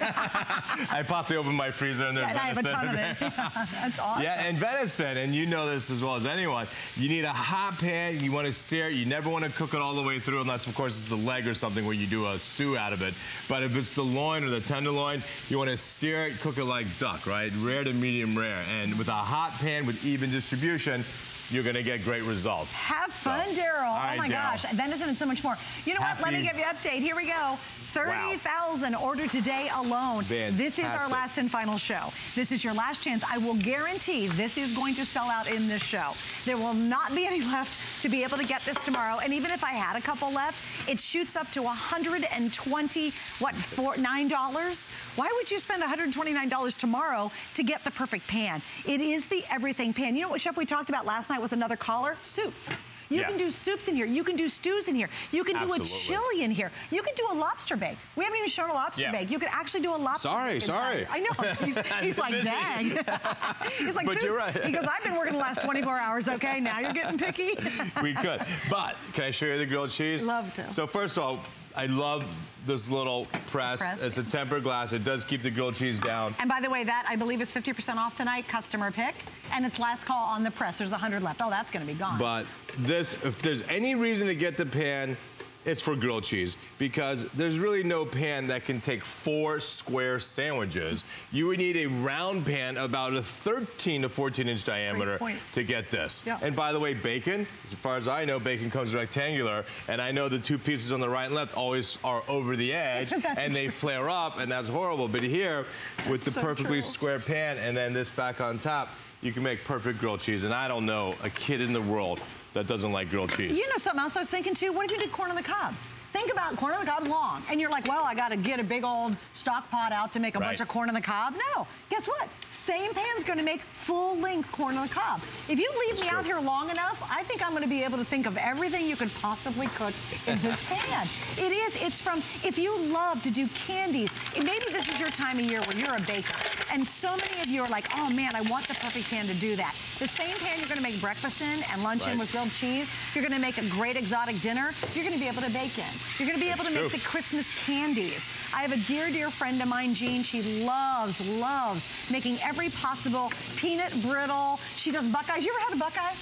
I possibly opened my freezer and there's
yeah,
venison.
I have a ton of it. That's awesome.
Yeah, and venison, and you know this as well as anyone, you need a hot pan, you want to sear it, you never want to cook it all the way through unless, of course, it's the leg or something where you do a stew out of it. But if it's the loin or the tenderloin, you want to sear it, cook it like duck, right? Rare to medium rare. And with a hot pan with even distribution, you're going to get great results.
Have fun, so, Daryl. Oh, my gosh. Venison and so much more. You know Happy. what? Let me give you an update. Here we go. 30,000 wow. ordered today alone.
Fantastic.
This is our last and final show. This is your last chance. I will guarantee this is going to sell out in this show. There will not be any left to be able to get this tomorrow. And even if I had a couple left, it shoots up to 120, what, four, $9? Why would you spend $129 tomorrow to get the perfect pan? It is the everything pan. You know what, Chef, we talked about last night with another caller? Soups. You yeah. can do soups in here. You can do stews in here. You can
Absolutely.
do a chili in here. You can do a lobster bake. We haven't even shown a lobster yeah. bake. You could actually do a lobster
sorry,
bake.
Sorry,
sorry. I know. He's, he's like, dang. he's like,
but you're right.
He goes, I've been working the last 24 hours. Okay, now you're getting picky.
we could. But can I show you the grilled cheese?
Love to.
So first of all, I love this little press. press. It's a tempered glass. It does keep the grilled cheese down.
And by the way, that I believe is 50% off tonight, customer pick. And it's last call on the press. There's 100 left. Oh, that's going to be gone.
But this, if there's any reason to get the pan, it's for grilled cheese because there's really no pan that can take four square sandwiches. You would need a round pan about a 13 to 14 inch diameter to get this.
Yeah.
And by the way, bacon, as far as I know, bacon comes rectangular. And I know the two pieces on the right and left always are over the edge and they flare up and that's horrible. But here, with the so perfectly true. square pan and then this back on top, you can make perfect grilled cheese. And I don't know a kid in the world that doesn't like grilled cheese.
You know something else I was thinking too? What if you did corn on the cob? Think about corn on the cob long. And you're like, well, I got to get a big old stock pot out to make a
Right.
bunch of corn on the cob. No. Guess what? Same pan's going to make full length corn on the cob. If you leave me
true.
out here long enough, I think I'm going to be able to think of everything you could possibly cook in this pan. It is. It's from, if you love to do candies, and maybe this is your time of year where you're a baker. And so many of you are like, oh man, I want the perfect pan to do that. The same pan you're going to make breakfast in and lunch in with grilled cheese. You're going to make a great exotic dinner. You're going to be able to bake in. You're going to be able to
It's
make the Christmas candies. I have a dear, dear friend of mine, Jean. She loves, loves making every possible peanut brittle. She does Buckeyes. You ever had a Buckeye?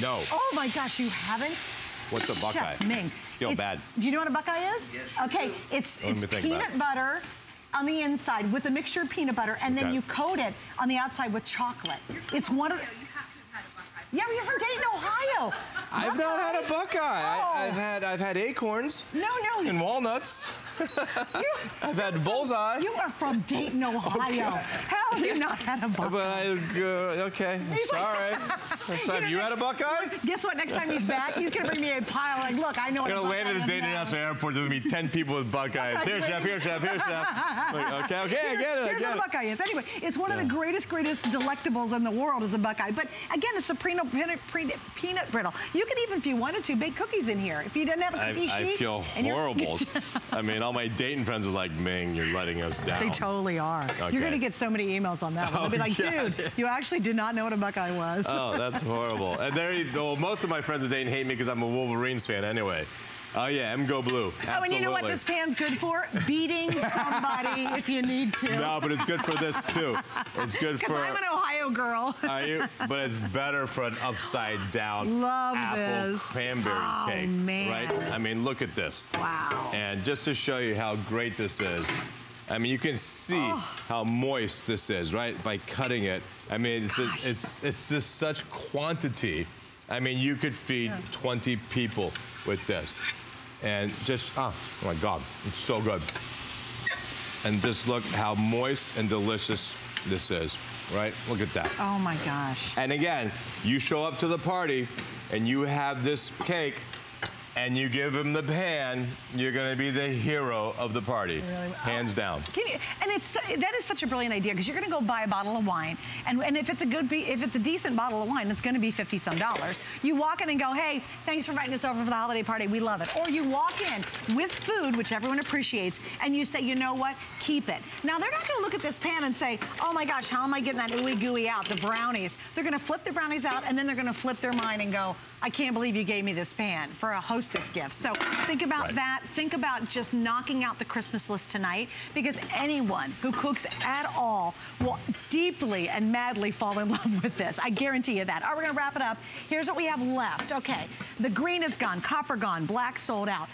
No.
Oh my gosh, you haven't?
What's a Buckeye?
Chef Ming.
Feel
It's-
bad.
Do you know what a Buckeye is? Yes. Okay, it's it's
me think about
peanut
it.
butter on the inside with a mixture of peanut butter, and then you coat it on the outside with chocolate. It's one of the. Yeah, you're from Dayton, Ohio.
I've not had a Buckeye.
Oh.
I, I've had I've had acorns
No, no,
and walnuts.
You,
I've had bullseye.
you are from Dayton, Ohio. How have you not had a Buckeye?
But I, uh, okay,
He's like-
sorry. That's
You
have
know,
you had a Buckeye?
Guess what? Next time he's back, he's gonna bring me a pile. Like, look, I know.
I'm gonna land at the Dayton
is.
International Airport. There's gonna be 10 people with Buckeyes.
Buckeyes
Here, chef, here, chef, here, chef. Like, okay, okay, I get it, I
Here's
get
what a. Buckeye is. Anyway, it's one of the greatest, greatest delectables in the world is a Buckeye. But again, it's the peanut, peanut, peanut, peanut brittle. You could even, if you wanted to, bake cookies in here. If you didn't have a
I,
cookie
I
sheet.
feel horrible. I mean, all my Dayton friends are like, Ming, you're letting us down.
They totally are.
Okay.
You're going to get so many emails on that one. They'll be
Oh,
like,
yeah.
dude, you actually did not know what a Buckeye was.
Oh, that's horrible. And there, you- well, most of my friends at Dayton hate me because I'm a Wolverines fan anyway. Oh yeah, M go blue.
oh, and you know what this pan's good for? Beating somebody if you need to.
No, but it's good for this too. It's good
Because
for.
I'm an Ohio girl.
Are you? But it's better for an upside down
Love
apple
this.
cranberry
Oh,
cake.
man.
Right? I mean, look at this.
wow.
And just to show you how great this is, I mean, you can see
Oh.
how moist this is, right? By cutting it. I mean, it's,
Gosh.
it's, it's just such quantity. I mean, you could feed 20 people with this. And just, oh, oh my God, it's so good. And just look how moist and delicious this is, right? Look at that.
Oh my gosh.
And again, you show up to the party and you have this cake and you give him the pan, you're gonna be the hero of the party, hands down.
Can you, and it's that is such a brilliant idea because you're going to go buy a bottle of wine, and, and if it's a good, if it's a decent bottle of wine, it's going to be fifty some dollars. You walk in and go, hey, thanks for inviting us over for the holiday party, we love it. Or you walk in with food, which everyone appreciates, and you say, you know what, keep it. Now they're not going to look at this pan and say, oh my gosh, how am I getting that ooey gooey out, the brownies? They're going to flip the brownies out, and then they're going to flip their mind and go, I can't believe you gave me this pan for a hostess gift. So think about
Right.
that. Think about just knocking out the Christmas list tonight because anyone who cooks at all will deeply and madly fall in love with this. I guarantee you that. All right, we're gonna wrap it up. Here's what we have left. Okay, the green is gone, copper gone, black sold out.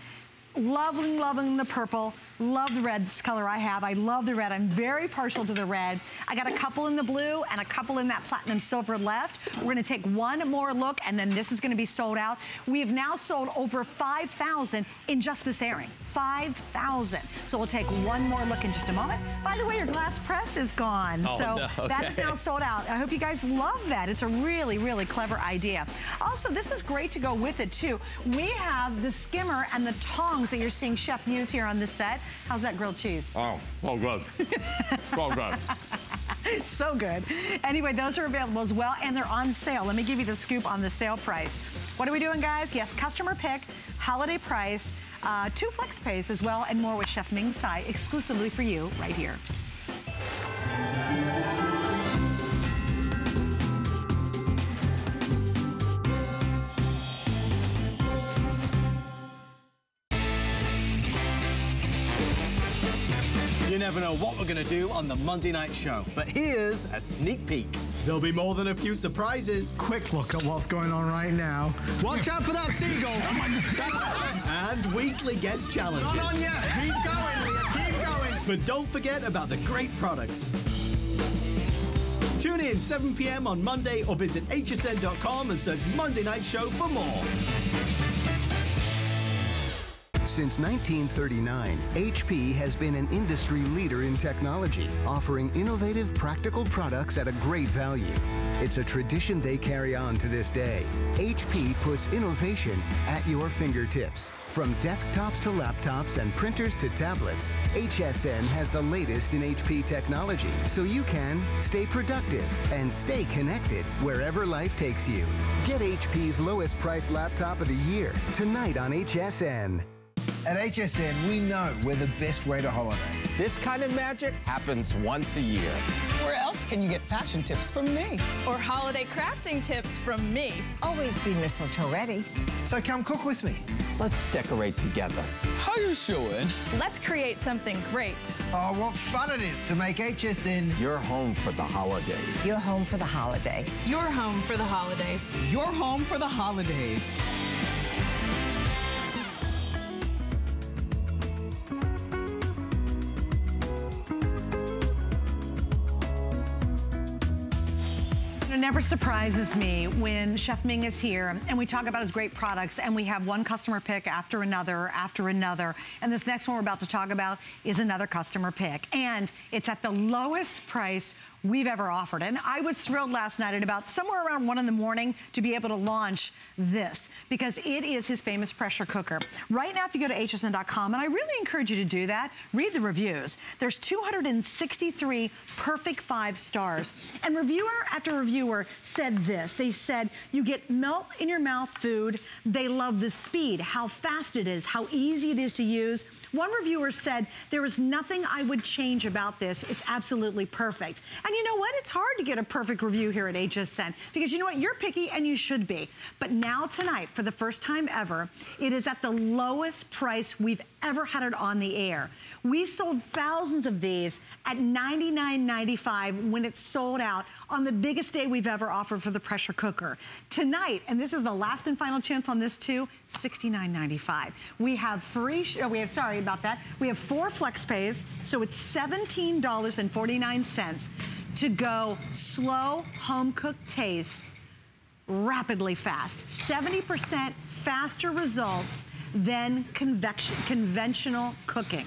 Loving, loving the purple. Love the red, this color I have. I love the red. I'm very partial to the red. I got a couple in the blue and a couple in that platinum silver left. We're gonna take one more look and then this is gonna be sold out. We have now sold over 5,000 in just this airing. 5,000. So we'll take one more look in just a moment. By the way, your glass press is gone.
Oh,
so
no.
that is now sold out. I hope you guys love that. It's a really, really clever idea. Also, this is great to go with it too. We have the skimmer and the tongs that you're seeing Chef use here on the set. How's that grilled cheese?
Oh, oh good. oh good.
so good. Anyway, those are available as well, and they're on sale. Let me give you the scoop on the sale price. What are we doing, guys? Yes, customer pick, holiday price, uh, two flex pays as well, and more with Chef Ming Tsai exclusively for you right here.
Never know what we're going to do on the Monday night show, but here's a sneak peek. There'll be more than a few surprises.
Quick look at what's going on right now.
Watch out for that seagull. Oh and weekly guest challenges.
Not on yet. Keep going, Leah. Keep going.
But don't forget about the great products. Tune in 7 p.m. on Monday or visit hsn.com and search Monday Night Show for more.
Since 1939, HP has been an industry leader in technology, offering innovative, practical products at a great value. It's a tradition they carry on to this day. HP puts innovation at your fingertips. From desktops to laptops and printers to tablets, HSN has the latest in HP technology so you can stay productive and stay connected wherever life takes you. Get HP's lowest price laptop of the year tonight on HSN.
At HSN, we know we're the best way to holiday.
This kind of magic happens once a year.
Where else can you get fashion tips from me?
Or holiday crafting tips from me?
Always be mistletoe ready.
So come cook with me.
Let's decorate together.
How are you showing? Let's create something great.
Oh, what fun it is to make HSN
your home for the holidays.
Your home for the holidays.
Your home for the holidays.
Your home for the holidays.
Never surprises me when Chef Ming is here and we talk about his great products and we have one customer pick after another, after another. And this next one we're about to talk about is another customer pick. And it's at the lowest price we've ever offered. And I was thrilled last night at about somewhere around one in the morning to be able to launch this because it is his famous pressure cooker. Right now, if you go to hsn.com, and I really encourage you to do that, read the reviews. There's 263 perfect five stars. And reviewer after reviewer said this. They said, you get melt in your mouth food. They love the speed, how fast it is, how easy it is to use. One reviewer said, there is nothing I would change about this. It's absolutely perfect. And you know what? It's hard to get a perfect review here at HSN because you know what? You're picky and you should be. But now tonight, for the first time ever, it is at the lowest price we've ever had it on the air. We sold thousands of these at $99.95 when it sold out on the biggest day we've ever offered for the pressure cooker. Tonight, and this is the last and final chance on this too, $69.95. We have free, oh, we have, sorry about that, we have four flex pays, so it's $17.49 to go slow home cooked taste rapidly fast. 70% faster results than conventional cooking.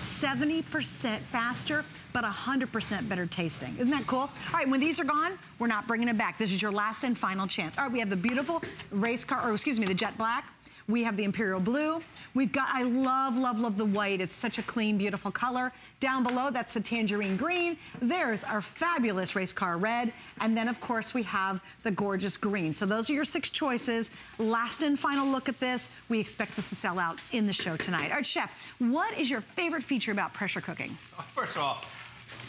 70% faster, but 100% better tasting. Isn't that cool? All right, when these are gone, we're not bringing it back. This is your last and final chance. All right, we have the beautiful race car, or excuse me, the jet black. We have the Imperial Blue. We've got, I love, love, love the white. It's such a clean, beautiful color. Down below, that's the Tangerine Green. There's our fabulous race car red. And then, of course, we have the gorgeous green. So those are your six choices. Last and final look at this. We expect this to sell out in the show tonight. All right, Chef, what is your favorite feature about pressure cooking?
First of all,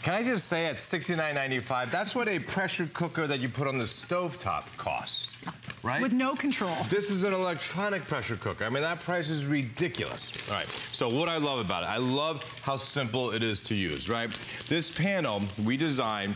can I just say at $69.95, that's what a pressure cooker that you put on the stovetop costs, right?
With no control.
This is an electronic pressure cooker. I mean, that price is ridiculous. All right, so what I love about it, I love how simple it is to use, right? This panel we designed,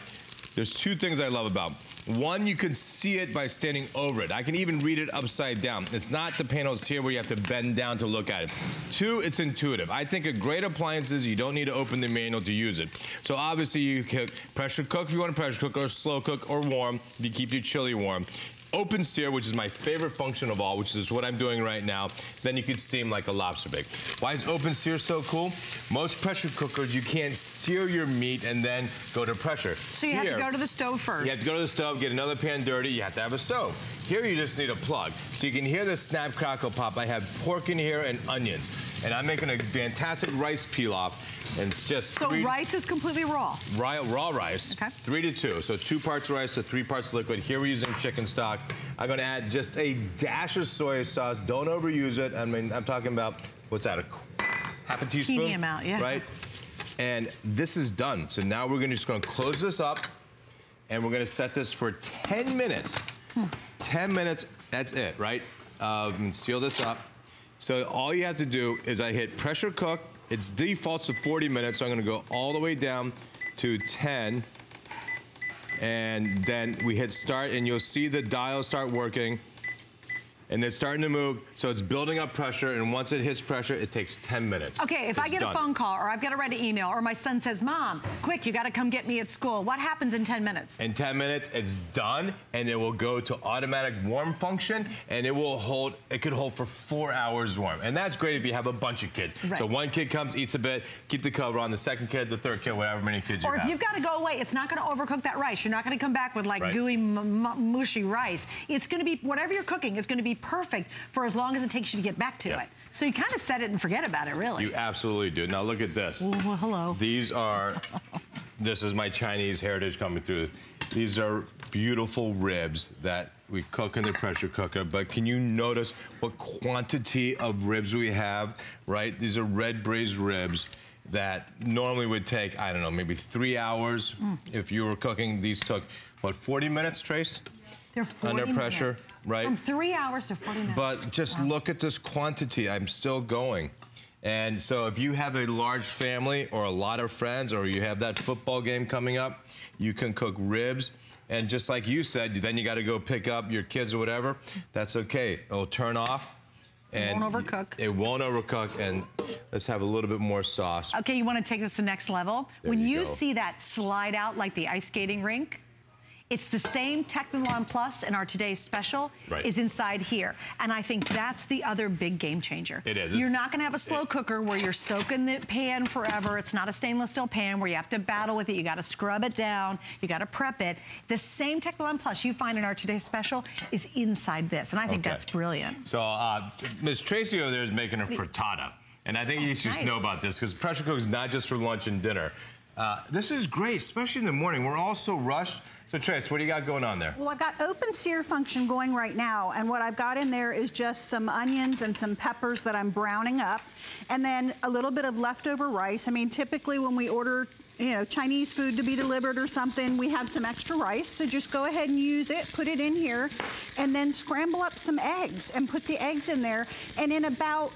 there's two things I love about. One, you can see it by standing over it. I can even read it upside down. It's not the panels here where you have to bend down to look at it. Two, it's intuitive. I think a great appliance is you don't need to open the manual to use it. So obviously you can pressure cook if you want to pressure cook or slow cook or warm if you keep your chili warm open sear, which is my favorite function of all, which is what I'm doing right now, then you could steam like a lobster bake. Why is open sear so cool? Most pressure cookers, you can't sear your meat and then go to pressure.
So you Here, have to go to the stove first.
You have to go to the stove, get another pan dirty, you have to have a stove. Here you just need a plug. So you can hear the snap crackle pop. I have pork in here and onions. And I'm making a fantastic rice pilaf. And it's just
So three, rice is completely raw?
Raw, raw rice. Okay. Three to two. So two parts rice to three parts liquid. Here we're using chicken stock. I'm gonna add just a dash of soy sauce. Don't overuse it. I mean, I'm talking about, what's that, a half a teaspoon?
Teeny amount, yeah.
Right? And this is done. So now we're gonna just gonna close this up and we're gonna set this for 10 minutes. Hmm. 10 minutes, that's it, right? Um, seal this up. So all you have to do is I hit pressure cook. It's defaults to 40 minutes, so I'm gonna go all the way down to 10. And then we hit start and you'll see the dial start working. And it's starting to move. So it's building up pressure, and once it hits pressure, it takes 10 minutes.
Okay, if I get
done.
a phone call or I've got to write an email or my son says, Mom, quick, you got to come get me at school. What happens in 10 minutes?
In 10 minutes, it's done, and it will go to automatic warm function, and it will hold, it could hold for four hours warm. And that's great if you have a bunch of kids.
Right.
So one kid comes, eats a bit, keep the cover on, the second kid, the third kid, whatever many kids you
Or if you've got to go away, it's not going to overcook that rice. You're not going to come back with like
Right.
gooey, m- m- mushy rice. It's going to be, whatever you're cooking it's going to be perfect for as long as it takes you to get back to
Yeah.
it. So you kind of set it and forget about it, really.
You absolutely do. Now look at this.
Well, hello.
These are, this is my Chinese heritage coming through. These are beautiful ribs that we cook in the pressure cooker, but can you notice what quantity of ribs we have, right? These are red braised ribs that normally would take, I don't know, maybe three hours.
Mm.
If you were cooking, these took, what, 40 minutes, Trace?
They're 40
Under pressure,
minutes.
right?
From three hours to 40 minutes.
But just look at this quantity. I'm still going. And so if you have a large family or a lot of friends or you have that football game coming up, you can cook ribs. And just like you said, then you got to go pick up your kids or whatever. That's okay. It'll turn off. And
won't overcook.
It won't overcook. And let's have a little bit more sauce.
Okay, you want to take this to the next level?
There
when
you
you see that slide out like the ice skating rink, it's the same Technilon Plus in our today's special
Right.
is inside here. And I think that's the other big game changer.
It is.
You're
It's-
not going to have a slow cooker where you're soaking the pan forever. It's not a stainless steel pan where you have to battle with it. You got to scrub it down. You got to prep it. The same Technilon Plus you find in our today's special is inside this. And I think
Okay.
that's brilliant.
So uh, Miss Tracy over there is making a frittata. And I think you should
Nice.
know about this because pressure cooking is not just for lunch and dinner. Uh, this is great, especially in the morning. We're all so rushed. So Trace, what do you got going on there?
Well, I've got open sear function going right now, and what I've got in there is just some onions and some peppers that I'm browning up, and then a little bit of leftover rice. I mean, typically when we order you know, Chinese food to be delivered or something, we have some extra rice. So just go ahead and use it, put it in here, and then scramble up some eggs and put the eggs in there. And in about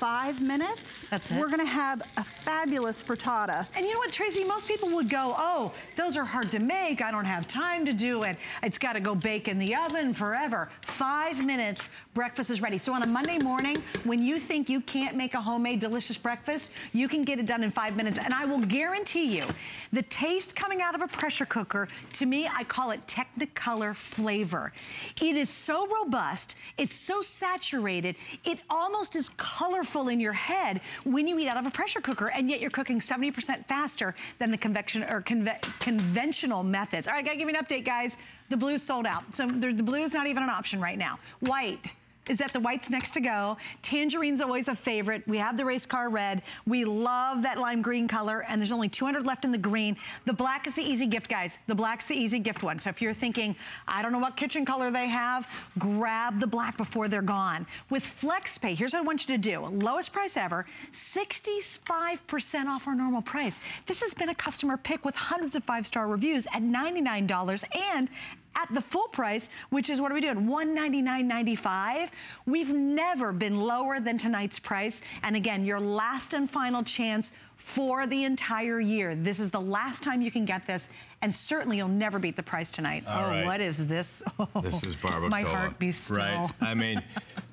five minutes,
That's it.
we're gonna have a fabulous frittata.
And you know what, Tracy? Most people would go, oh, those are hard to make. I don't have time to do it. It's got to go bake in the oven forever. Five minutes, breakfast is ready. So on a Monday morning, when you think you can't make a homemade delicious breakfast, you can get it done in five minutes. And I will guarantee you, the taste coming out of a pressure cooker, to me, I call it Technicolor flavor. It is so robust. It's so saturated. It almost is colorful in your head when you eat out of a pressure cooker, and yet you're cooking 70% faster than the convection or conve conventional methods. All right, I gotta give you an update, guys. The blue's sold out. So the, the blue is not even an option right now. White is that the white's next to go. Tangerine's always a favorite. We have the race car red. We love that lime green color, and there's only 200 left in the green. The black is the easy gift, guys. The black's the easy gift one. So if you're thinking, I don't know what kitchen color they have, grab the black before they're gone. With FlexPay, here's what I want you to do. Lowest price ever, 65% off our normal price. This has been a customer pick with hundreds of five-star reviews at $99 and at the full price, which is what are we doing? $199.95. We've never been lower than tonight's price. And again, your last and final chance for the entire year. This is the last time you can get this, and certainly you'll never beat the price tonight.
All
oh,
right.
what is this? Oh,
This is oh, barbacoa.
My heart be still.
Right. I mean,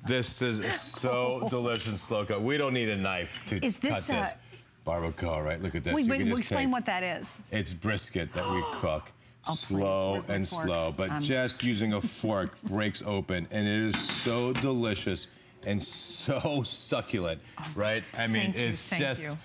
this is so oh. delicious, slow cook. We don't need a knife to
Is this
cut this.
a-
Barbacoa, right? Look at this.
Wait,
You
wait, explain
take-
what that is.
It's brisket that we cook.
Oh,
slow and slow, but
Um,
just using a fork breaks open, and it is so delicious and so succulent, right? I mean,
you,
it's just,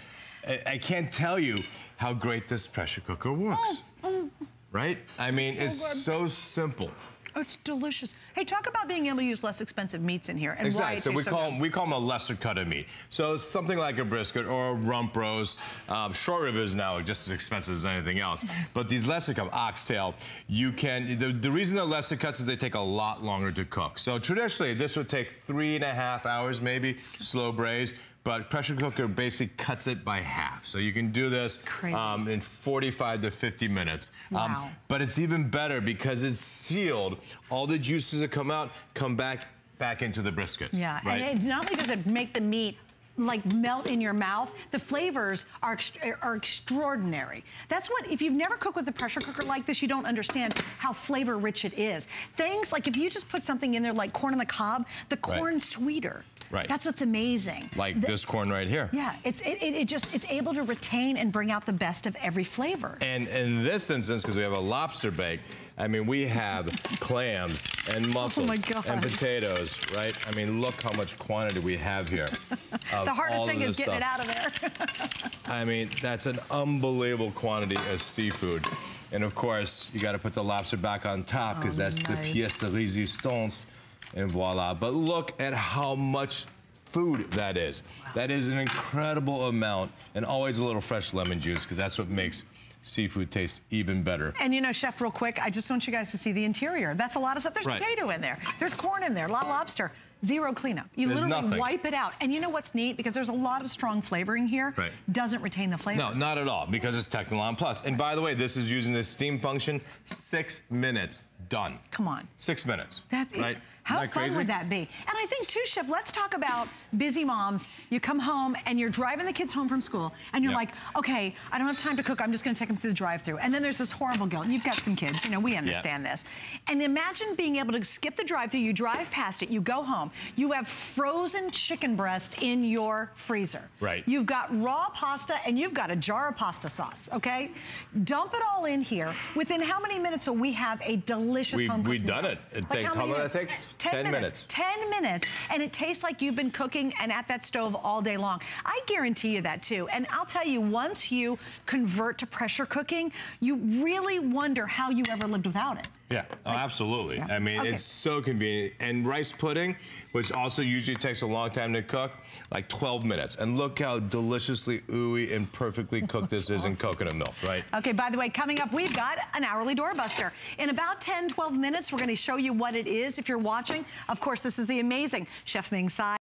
I, I can't tell you how great this pressure cooker works,
Oh,
right? I mean,
So
it's so simple.
Oh, it's delicious. Hey, talk about being able to use less expensive meats in here and why
Exactly.
it
So we
tastes
call
good.
them, we call them a lesser cut of meat. So something like a brisket or a rump roast. Um, short rib is now just as expensive as anything else. But these lesser cut oxtail, you can. The, the reason they're lesser cuts is they take a lot longer to cook. So traditionally, this would take three and a half hours, maybe slow braise. But pressure cooker basically cuts it by half. So you can do this um, in 45 to 50 minutes. Um,
Wow.
but it's even better because it's sealed. All the juices that come out come back back into the brisket.
Yeah,
Right?
and it, not only does it make the meat like melt in your mouth. The flavors are, are extraordinary. That's what, if you've never cooked with a pressure cooker like this, you don't understand how flavor rich it is. Things like if you just put something in there like corn on the cob, the corn's
Right.
sweeter.
Right.
That's what's amazing.
Like
The-
this corn right here.
Yeah, it's, it, it, it just, it's able to retain and bring out the best of every flavor.
And in this instance, because we have a lobster bake, I mean, we have clams and
oh mussels Oh
and potatoes, right? I mean, look how much quantity we have here.
the hardest thing is getting
stuff.
it out of there.
I mean, that's an unbelievable quantity of seafood. And of course, you got to put the lobster back on top because
Oh,
that's the pièce de résistance. And voila. But look at how much food that is. That is an incredible amount. And always a little fresh lemon juice because that's what makes seafood taste even better.
And you know, chef, real quick, I just want you guys to see the interior. That's a lot of stuff. There's
Right.
potato in there. There's corn in there, a lot of lobster. Zero cleanup. You
There's
literally
nothing.
wipe it out. And you know what's neat? Because there's a lot of strong flavoring here.
Right.
Doesn't retain the flavors.
No, not at all, because it's Technilon Plus. And by the way, this is using the steam function. Six minutes, done.
Come on.
Six minutes.
That,
right?
How fun
crazy?
would that be? And I think too, Chef, let's talk about busy moms. You come home and you're driving the kids home from school and you're
Yep.
like, okay, I don't have time to cook. I'm just gonna take them through the drive through. And then there's this horrible guilt. You've got some kids, you know, we understand this. And imagine being able to skip the drive through, you drive past it, you go home, you have frozen chicken breast in your freezer.
Right.
You've got raw pasta and you've got a jar of pasta sauce, okay? Dump it all in here. Within how many minutes will we have a delicious
We-
home
we
cooked
done
meal?
it. It
Like
take-
how
how long did that take?
10
10
minutes. 10 minutes. And it tastes like you've been cooking and at that stove all day long. I guarantee you that too. And I'll tell you, once you convert to pressure cooking, you really wonder how you ever lived without it.
Yeah, oh, absolutely.
Yeah.
I mean,
Okay.
it's so convenient. And rice pudding, which also usually takes a long time to cook, like 12 minutes. And look how deliciously ooey and perfectly cooked this is in coconut milk, right?
Okay, by the way, coming up, we've got an hourly doorbuster. In about 10, 12 minutes, we're gonna show you what it is if you're watching. Of course, this is the amazing Chef Ming Tsai.